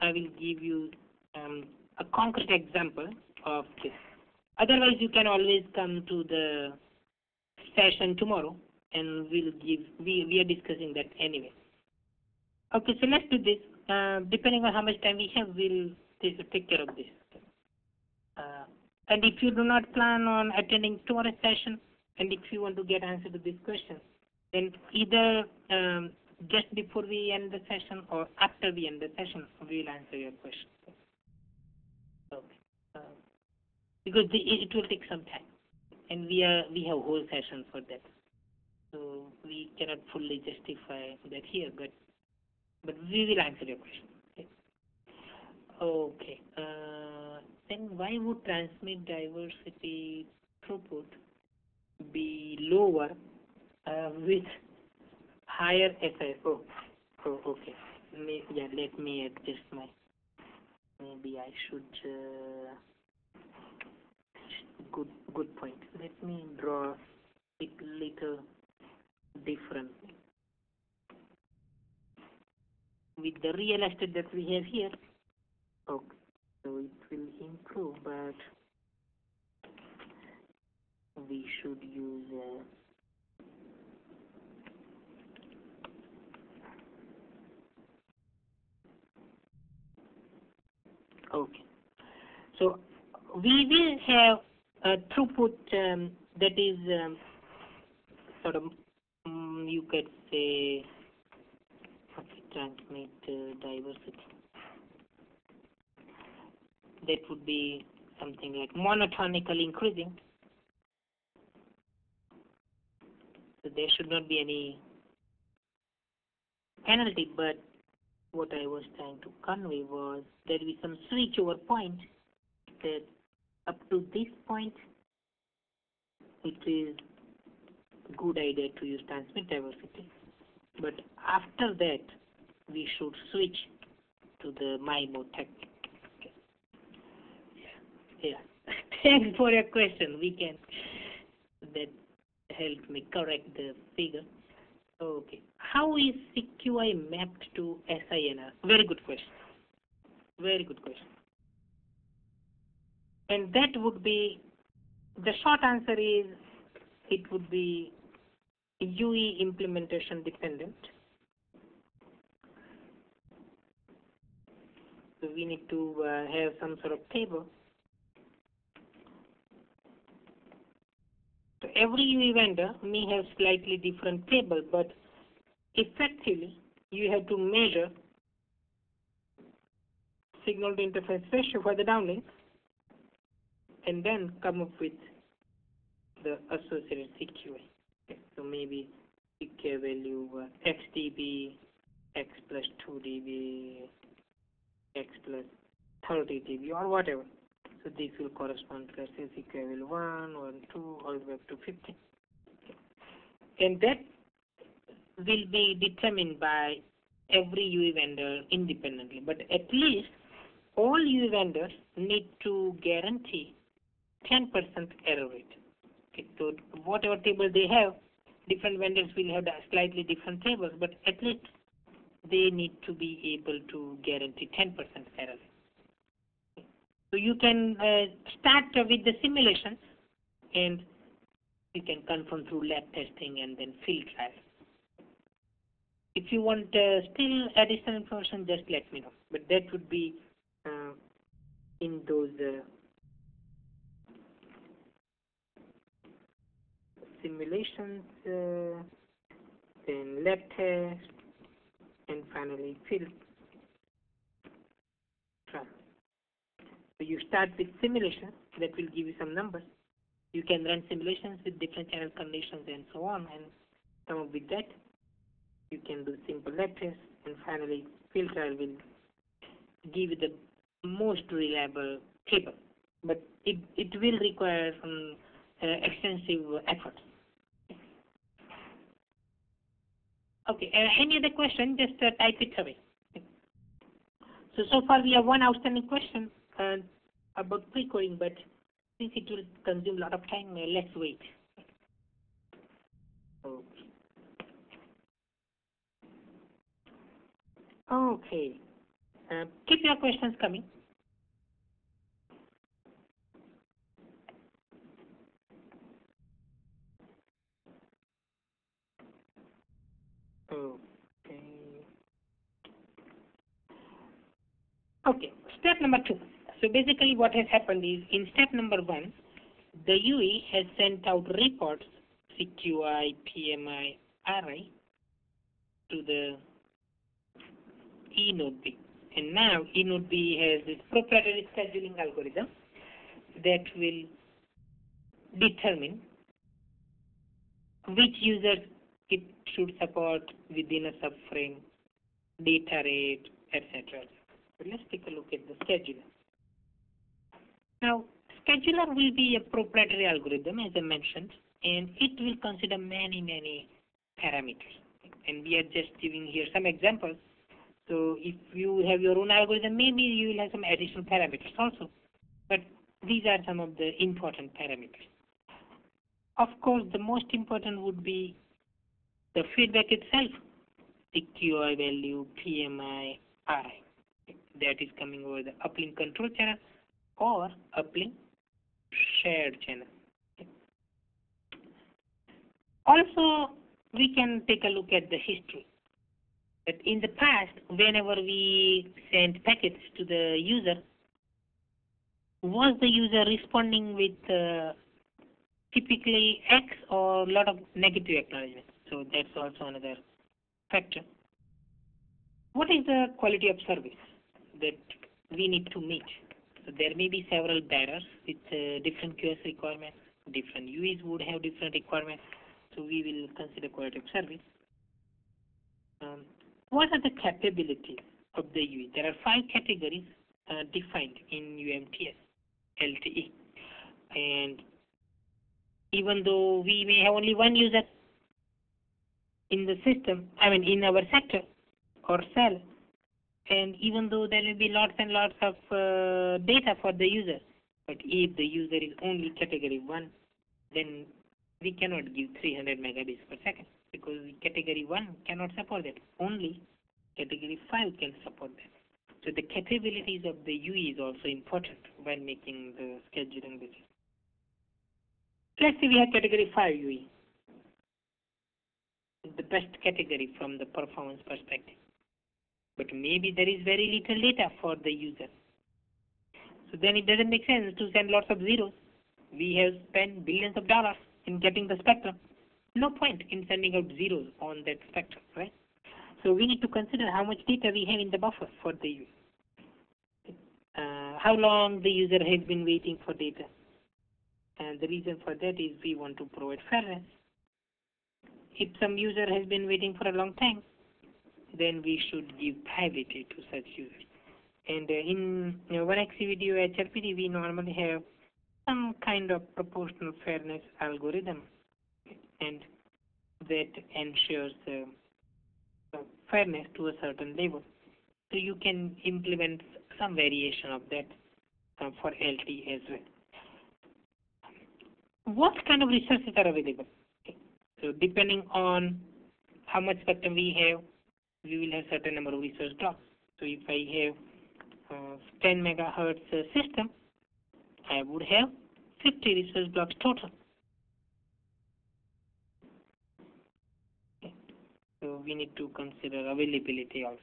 I will give you um, a concrete example of this. Otherwise, you can always come to the session tomorrow, and we'll give. We we are discussing that anyway. Okay, so let's do this. Uh, depending on how much time we have, we'll take, care of this. Uh, and if you do not plan on attending tomorrow's session, and if you want to get answer to this question, then either um, just before we end the session or after we end the session, we will answer your question. Okay. Uh, because the, it will take some time, and we are we have whole session for that, so we cannot fully justify that here, but but we will answer your question. Okay. okay. Uh, then why would transmit diversity throughput be lower uh, with higher SI. Oh, oh, okay. Yeah, let me adjust my. Maybe I should. Uh, good, good point. Let me draw it little different. With the real estate that we have here, okay, so it will improve, but we should use. Uh, Okay. So we will have a throughput um, that is um, sort of, um, you could say, okay, transmit uh, diversity. That would be something like monotonically increasing. So there should not be any penalty, but what I was trying to convey was there will be some switchover point that up to this point it is good idea to use transmit diversity. But after that we should switch to the MIMO technique. Yeah. [laughs] Thanks for your question. We can that helped me correct the figure. Okay. How is CQI mapped to SINR? Very good question. Very good question. And that would be, the short answer is, it would be UE implementation dependent. So we need to uh, have some sort of table. So every UE vendor may have slightly different table, but effectively you have to measure signal to interface ratio for the downlink and then come up with the associated CQI. Okay, so maybe CQI value uh, x dB, x plus 2 dB, x plus 30 dB or whatever. So this will correspond to let's value 1, 1, 2, all the way up to 50. Okay. And that will be determined by every UE vendor independently. But at least all UE vendors need to guarantee 10% error rate. Okay, so whatever table they have, different vendors will have slightly different tables, but at least they need to be able to guarantee 10% error. rate. So you can uh, start with the simulations and you can confirm through lab testing and then field trial. If you want uh, still additional information, just let me know. But that would be uh, in those uh, simulations, uh, then lab test, and finally field. So you start with simulation that will give you some numbers. You can run simulations with different channel conditions and so on and come up with that. You can do simple tests and finally trial will give you the most reliable table. But it, it will require some uh, extensive effort. Okay, uh, any other question, just uh, type it away. So, so far we have one outstanding question uh, about pre-coding, but since it will consume a lot of time, uh, let's wait. Okay. Okay. Uh, keep your questions coming. Okay. Okay, step number two. So basically what has happened is in step number one, the UE has sent out reports CQI, PMI, RI to the eNodeB. And now E node B has this proprietary scheduling algorithm that will determine which users it should support within a subframe, data rate, etc. So let's take a look at the scheduler. Now, scheduler will be a proprietary algorithm, as I mentioned, and it will consider many, many parameters. And we are just giving here some examples. So if you have your own algorithm, maybe you will have some additional parameters also. But these are some of the important parameters. Of course, the most important would be the feedback itself, the QI value, PMI, RI. That is coming over the uplink control channel or uplink shared channel. Also, we can take a look at the history. That in the past, whenever we sent packets to the user, was the user responding with uh, typically ACKs or a lot of negative acknowledgement? So that's also another factor. What is the quality of service that we need to meet? So there may be several bearers with uh, different QoS requirements. Different UEs would have different requirements. So we will consider quality of service. Um, what are the capabilities of the UE? There are five categories uh, defined in UMTS LTE. And even though we may have only one user in the system, I mean in our sector or cell, and even though there will be lots and lots of uh, data for the user, but if the user is only category 1, then we cannot give 300 megabits per second because category 1 cannot support that. Only category 5 can support that. So the capabilities of the UE is also important when making the scheduling decision. Let's say we have category 5 UE, the best category from the performance perspective. But maybe there is very little data for the user. So then it doesn't make sense to send lots of zeros. We have spent billions of dollars in getting the spectrum. No point in sending out zeros on that spectrum, right? So we need to consider how much data we have in the buffer for the user. Uh, how long the user has been waiting for data. And the reason for that is we want to provide fairness. If some user has been waiting for a long time, then we should give priority to such users. And uh, in you know, 1xEV-DO HRPD, we normally have some kind of proportional fairness algorithm, and that ensures uh, fairness to a certain level. So you can implement some variation of that uh, for LTE as well. what kind of resources are available. Okay. So depending on how much spectrum we have, we will have certain number of resource blocks. So if I have uh, 10 megahertz uh, system, I would have 50 resource blocks total. Okay. So we need to consider availability also.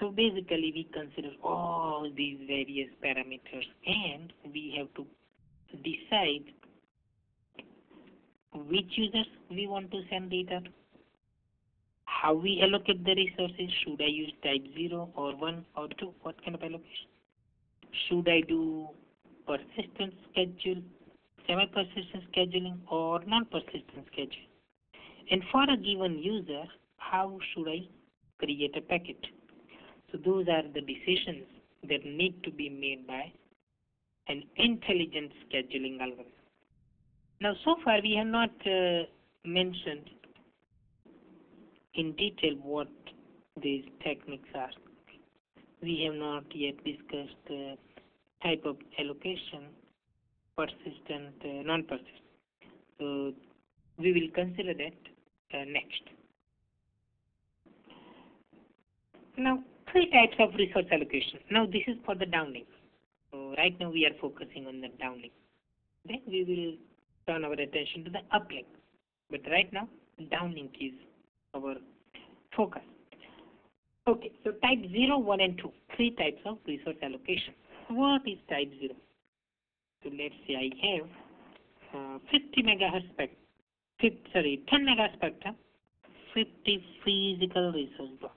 So basically we consider all these various parameters and we have to decide which users we want to send data to, how we allocate the resources, should I use type 0 or 1 or 2, what kind of allocation, should I do persistent schedule, semi-persistent scheduling or non-persistent schedule, and for a given user, how should I create a packet. So those are the decisions that need to be made by an intelligent scheduling algorithm. Now, so far we have not uh, mentioned in detail what these techniques are. We have not yet discussed uh, type of allocation, persistent, uh, non-persistent. So we will consider that next. Now, three types of resource allocation. Now, this is for the downlink. So right now we are focusing on the downlink. Then we will turn our attention to the uplink. But right now, downlink is our focus. Okay, so type 0, 1 and 2, three types of resource allocation. What is type 0? So let's say I have uh, 50 megahertz spectrum, sorry, 10 megahertz spectrum, 50 physical resource blocks.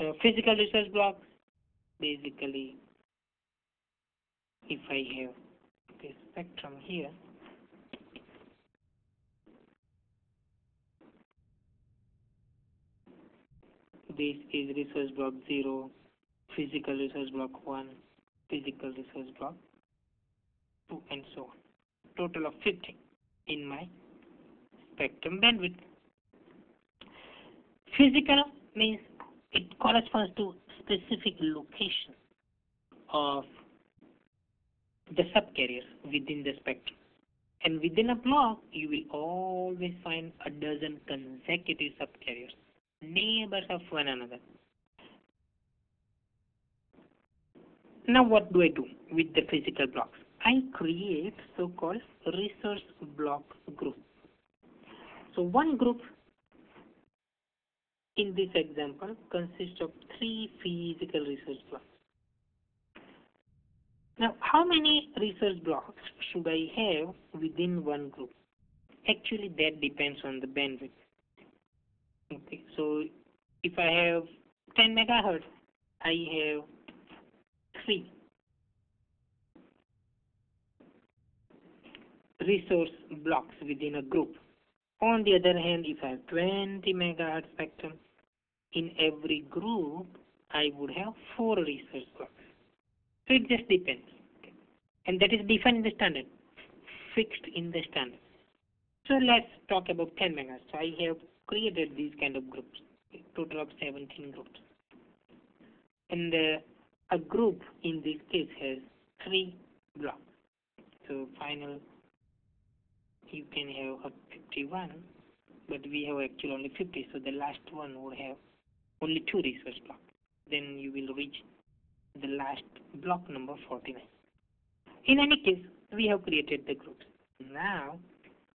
Uh, physical resource blocks, basically, if I have this spectrum here, this is resource block 0, physical resource block 1, physical resource block 2 and so on. Total of 50 in my spectrum bandwidth. Physical means it corresponds to specific location of the subcarriers within the spectrum. And within a block, you will always find a dozen consecutive subcarriers neighbors of one another. Now what do I do with the physical blocks? I create so-called resource block group. So one group in this example consists of three physical resource blocks. Now how many resource blocks should I have within one group? Actually that depends on the bandwidth. Okay, so if I have 10 megahertz, I have 3 resource blocks within a group. On the other hand, if I have 20 megahertz spectrum, in every group, I would have 4 resource blocks. So it just depends. Okay. And that is defined in the standard, fixed in the standard. So let's talk about 10 megahertz. So I have created these kind of groups, total of 17 groups. And uh, a group in this case has three blocks. So final, you can have a 51, but we have actually only 50, so the last one would have only two resource blocks. Then you will reach the last block number 49. In any case, we have created the groups. Now,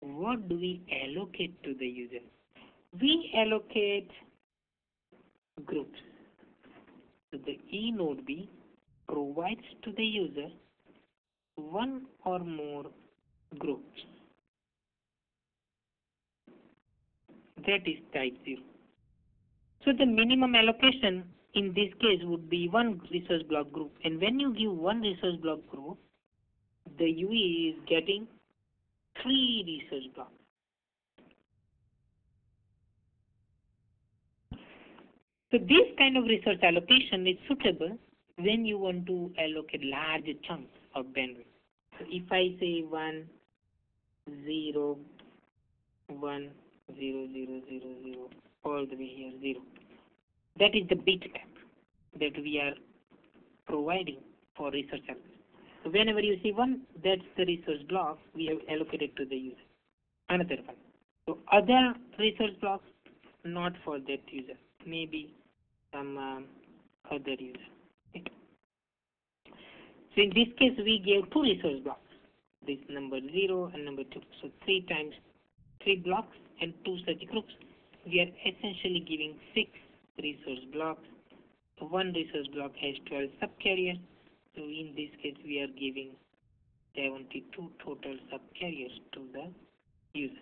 what do we allocate to the user? we allocate groups. So the E node B provides to the user one or more groups. That is type 0. So the minimum allocation in this case would be one resource block group. And when you give one resource block group, the UE is getting three resource blocks. So this kind of resource allocation is suitable when you want to allocate large chunks of bandwidth. So if I say 1, 0, 1, 0, 0, 0, 0, all the way here 0, that is the bit cap that we are providing for resource allocation. whenever you see one, that's the resource block we have allocated to the user. Another one. So other resource blocks, not for that user, maybe some um, other user. Okay. So in this case, we gave two resource blocks, this number 0 and number 2. So 3 times 3 blocks and 2 such groups. We are essentially giving 6 resource blocks. One resource block has 12 subcarriers. So in this case, we are giving 72 total subcarriers to the user.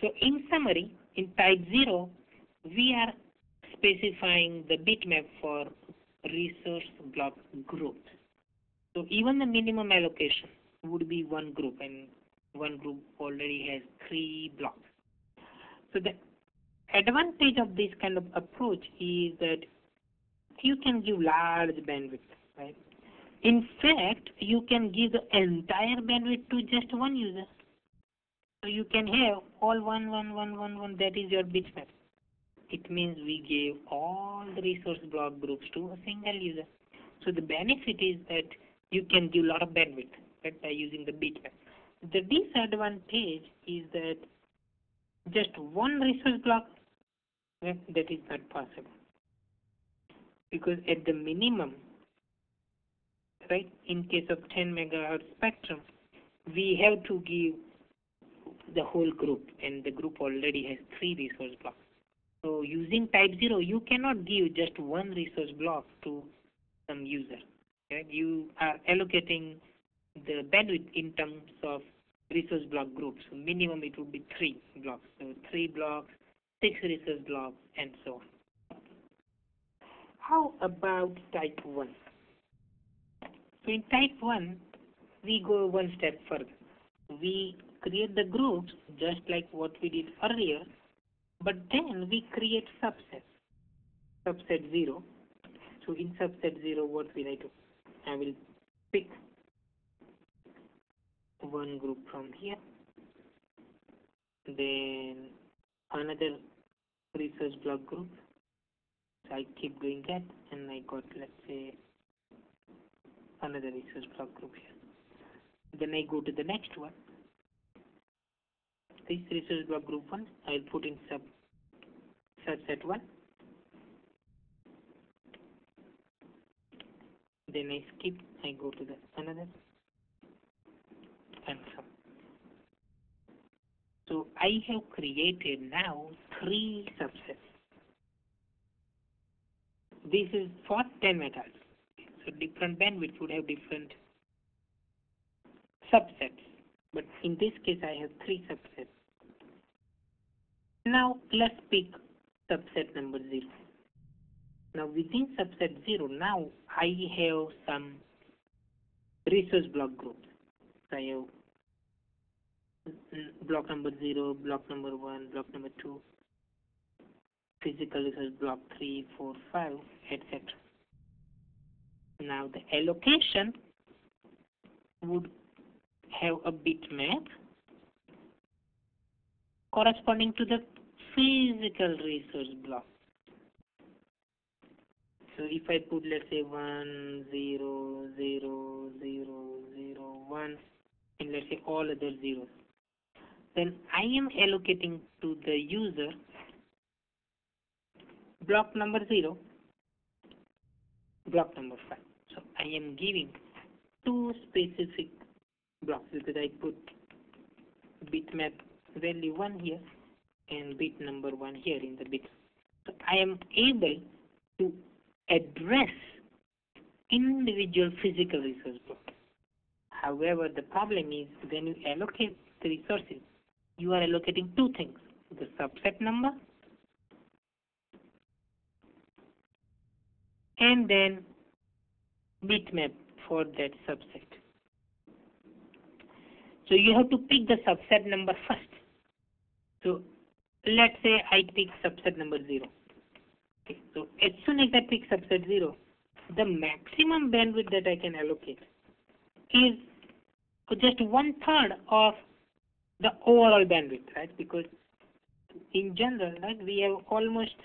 So in summary, in type 0, we are specifying the bitmap for resource block groups. So even the minimum allocation would be one group and one group already has three blocks. So the advantage of this kind of approach is that you can give large bandwidth, right? In fact, you can give the entire bandwidth to just one user. So you can have all one, one, one, one, one, that is your bitmap. It means we gave all the resource block groups to a single user. So the benefit is that you can give a lot of bandwidth right, by using the bitmap. The disadvantage is that just one resource block, right, that is not possible. Because at the minimum, right, in case of 10 megahertz spectrum, we have to give the whole group and the group already has three resource blocks. So using type 0, you cannot give just one resource block to some user. Okay? You are allocating the bandwidth in terms of resource block groups. Minimum it would be three blocks. So three blocks, six resource blocks, and so on. How about type 1? So in type 1, we go one step further. We create the groups just like what we did earlier, but then we create subsets. Subset 0. So in subset 0, what will I do? I will pick one group from here, then another resource block group. So I keep doing that, and I got let's say another resource block group here. Then I go to the next one. This resource block group one, I'll put in sub subset one. Then I skip, I go to the another so. I have created now three subsets. This is for 10 megahertz. So different bandwidth would have different subsets. But in this case, I have three subsets. Now let's pick subset number 0. Now within subset 0, now I have some resource block groups. So I have block number 0, block number 1, block number 2, physical resource block 3, 4, 5, etc. Now the allocation would have a bitmap corresponding to the physical resource block. So if I put let's say 1, 0, 0, 0, 0, 1 and let's say all other zeros, then I am allocating to the user block number 0, block number 5. So I am giving two specific blocks because I put bitmap value 1 here and bit number 1 here in the bit. So I am able to address individual physical resource blocks. However, the problem is when you allocate the resources, you are allocating two things, the subset number and then bitmap for that subset. So you have to pick the subset number first. So let's say I pick subset number 0. Okay, so as soon as I pick subset 0, the maximum bandwidth that I can allocate is just one third of the overall bandwidth, right? Because in general, right, we have almost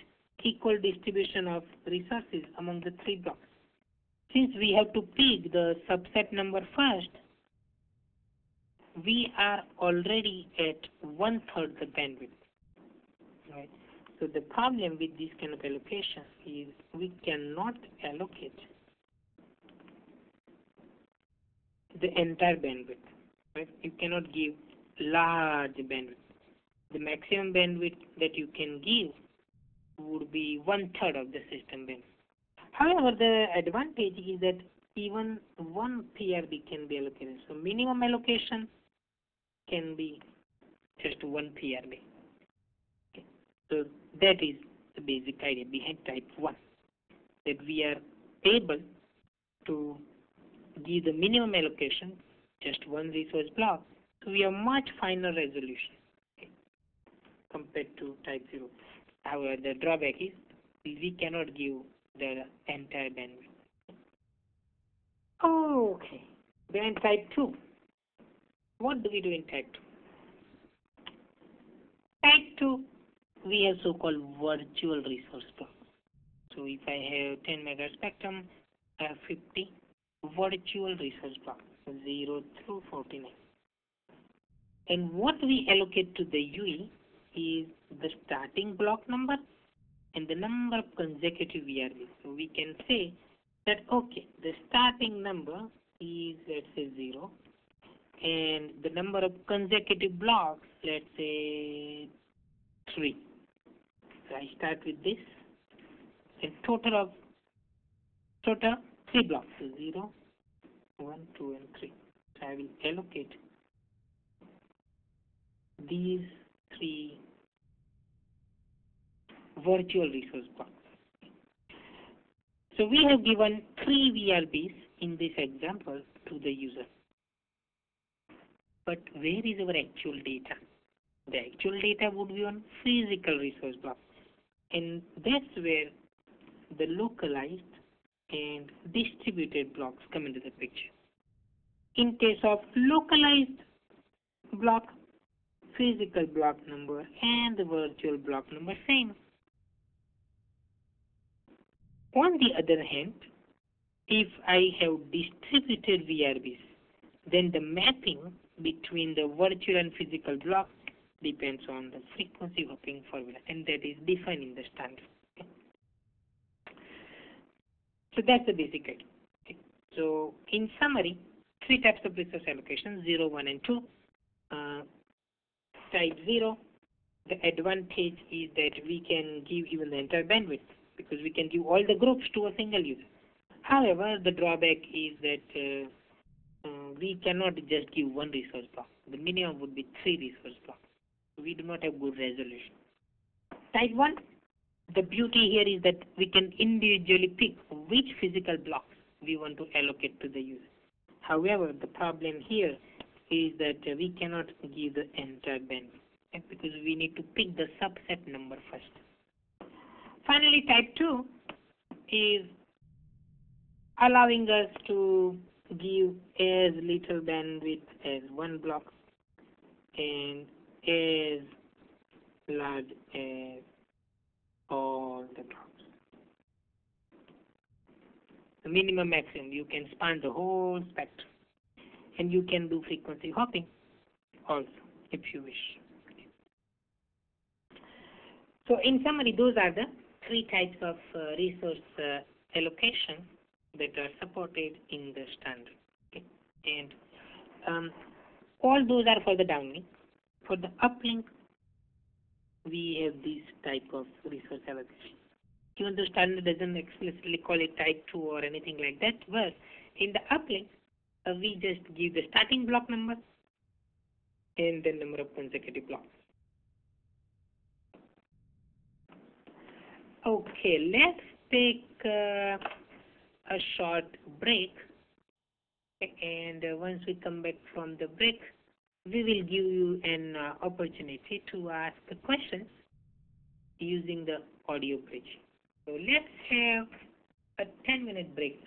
equal distribution of resources among the three blocks. since we have to pick the subset number first, we are already at one third the bandwidth. Right? So the problem with this kind of allocation is we cannot allocate the entire bandwidth. Right? You cannot give large bandwidth. The maximum bandwidth that you can give would be one third of the system bandwidth. However, the advantage is that even one PRB can be allocated. So minimum allocation can be just one PRB. Okay. So that is the basic idea behind type 1. That we are able to give the minimum allocation, just one resource block, so we have much finer resolution okay, compared to type 0. However, the drawback is we cannot give the entire bandwidth. Oh, okay, then type 2. What do we do in type 2? Type 2, we have so-called virtual resource block. So if I have 10 megahertz spectrum, I have 50 virtual resource block, 0 through 49. And what we allocate to the UE is the starting block number and the number of consecutive VRBs. So we can say that okay, the starting number is let's say 0 and the number of consecutive blocks, let's say 3. So I start with this and total of total 3 blocks, so 0, 1, 2 and 3. So I will allocate these three virtual resource blocks. So we have given three VRBs in this example to the user. But where is our actual data? The actual data would be on physical resource block. And that's where the localized and distributed blocks come into the picture. In case of localized block, physical block number and the virtual block number same. On the other hand, if I have distributed VRBs, then the mapping between the virtual and physical block depends on the frequency hopping formula and that is defined in the standard. So that's the basic idea. So in summary, three types of resource allocation, 0, 1 and 2. Type 0, the advantage is that we can give even the entire bandwidth because we can give all the groups to a single user. However, the drawback is that uh, uh, we cannot just give one resource block. The minimum would be three resource blocks. We do not have good resolution. Type 1, the beauty here is that we can individually pick which physical blocks we want to allocate to the user. However, the problem here is that we cannot give the entire bandwidth because we need to pick the subset number first. Finally, type 2 is allowing us to give as little bandwidth as one block and as large as all the blocks. The minimum maximum, you can span the whole spectrum and you can do frequency hopping also if you wish. So in summary, those are the three types of uh, resource uh, allocation that are supported in the standard. Okay? And um, all those are for the downlink. For the uplink, we have this type of resource allocation. Even though standard doesn't explicitly call it type 2 or anything like that, but in the uplink, uh, we just give the starting block number and the number of consecutive blocks. Okay, let's take uh, a short break. And uh, once we come back from the break, we will give you an uh, opportunity to ask questions using the audio bridge. So let's have a 10 minute break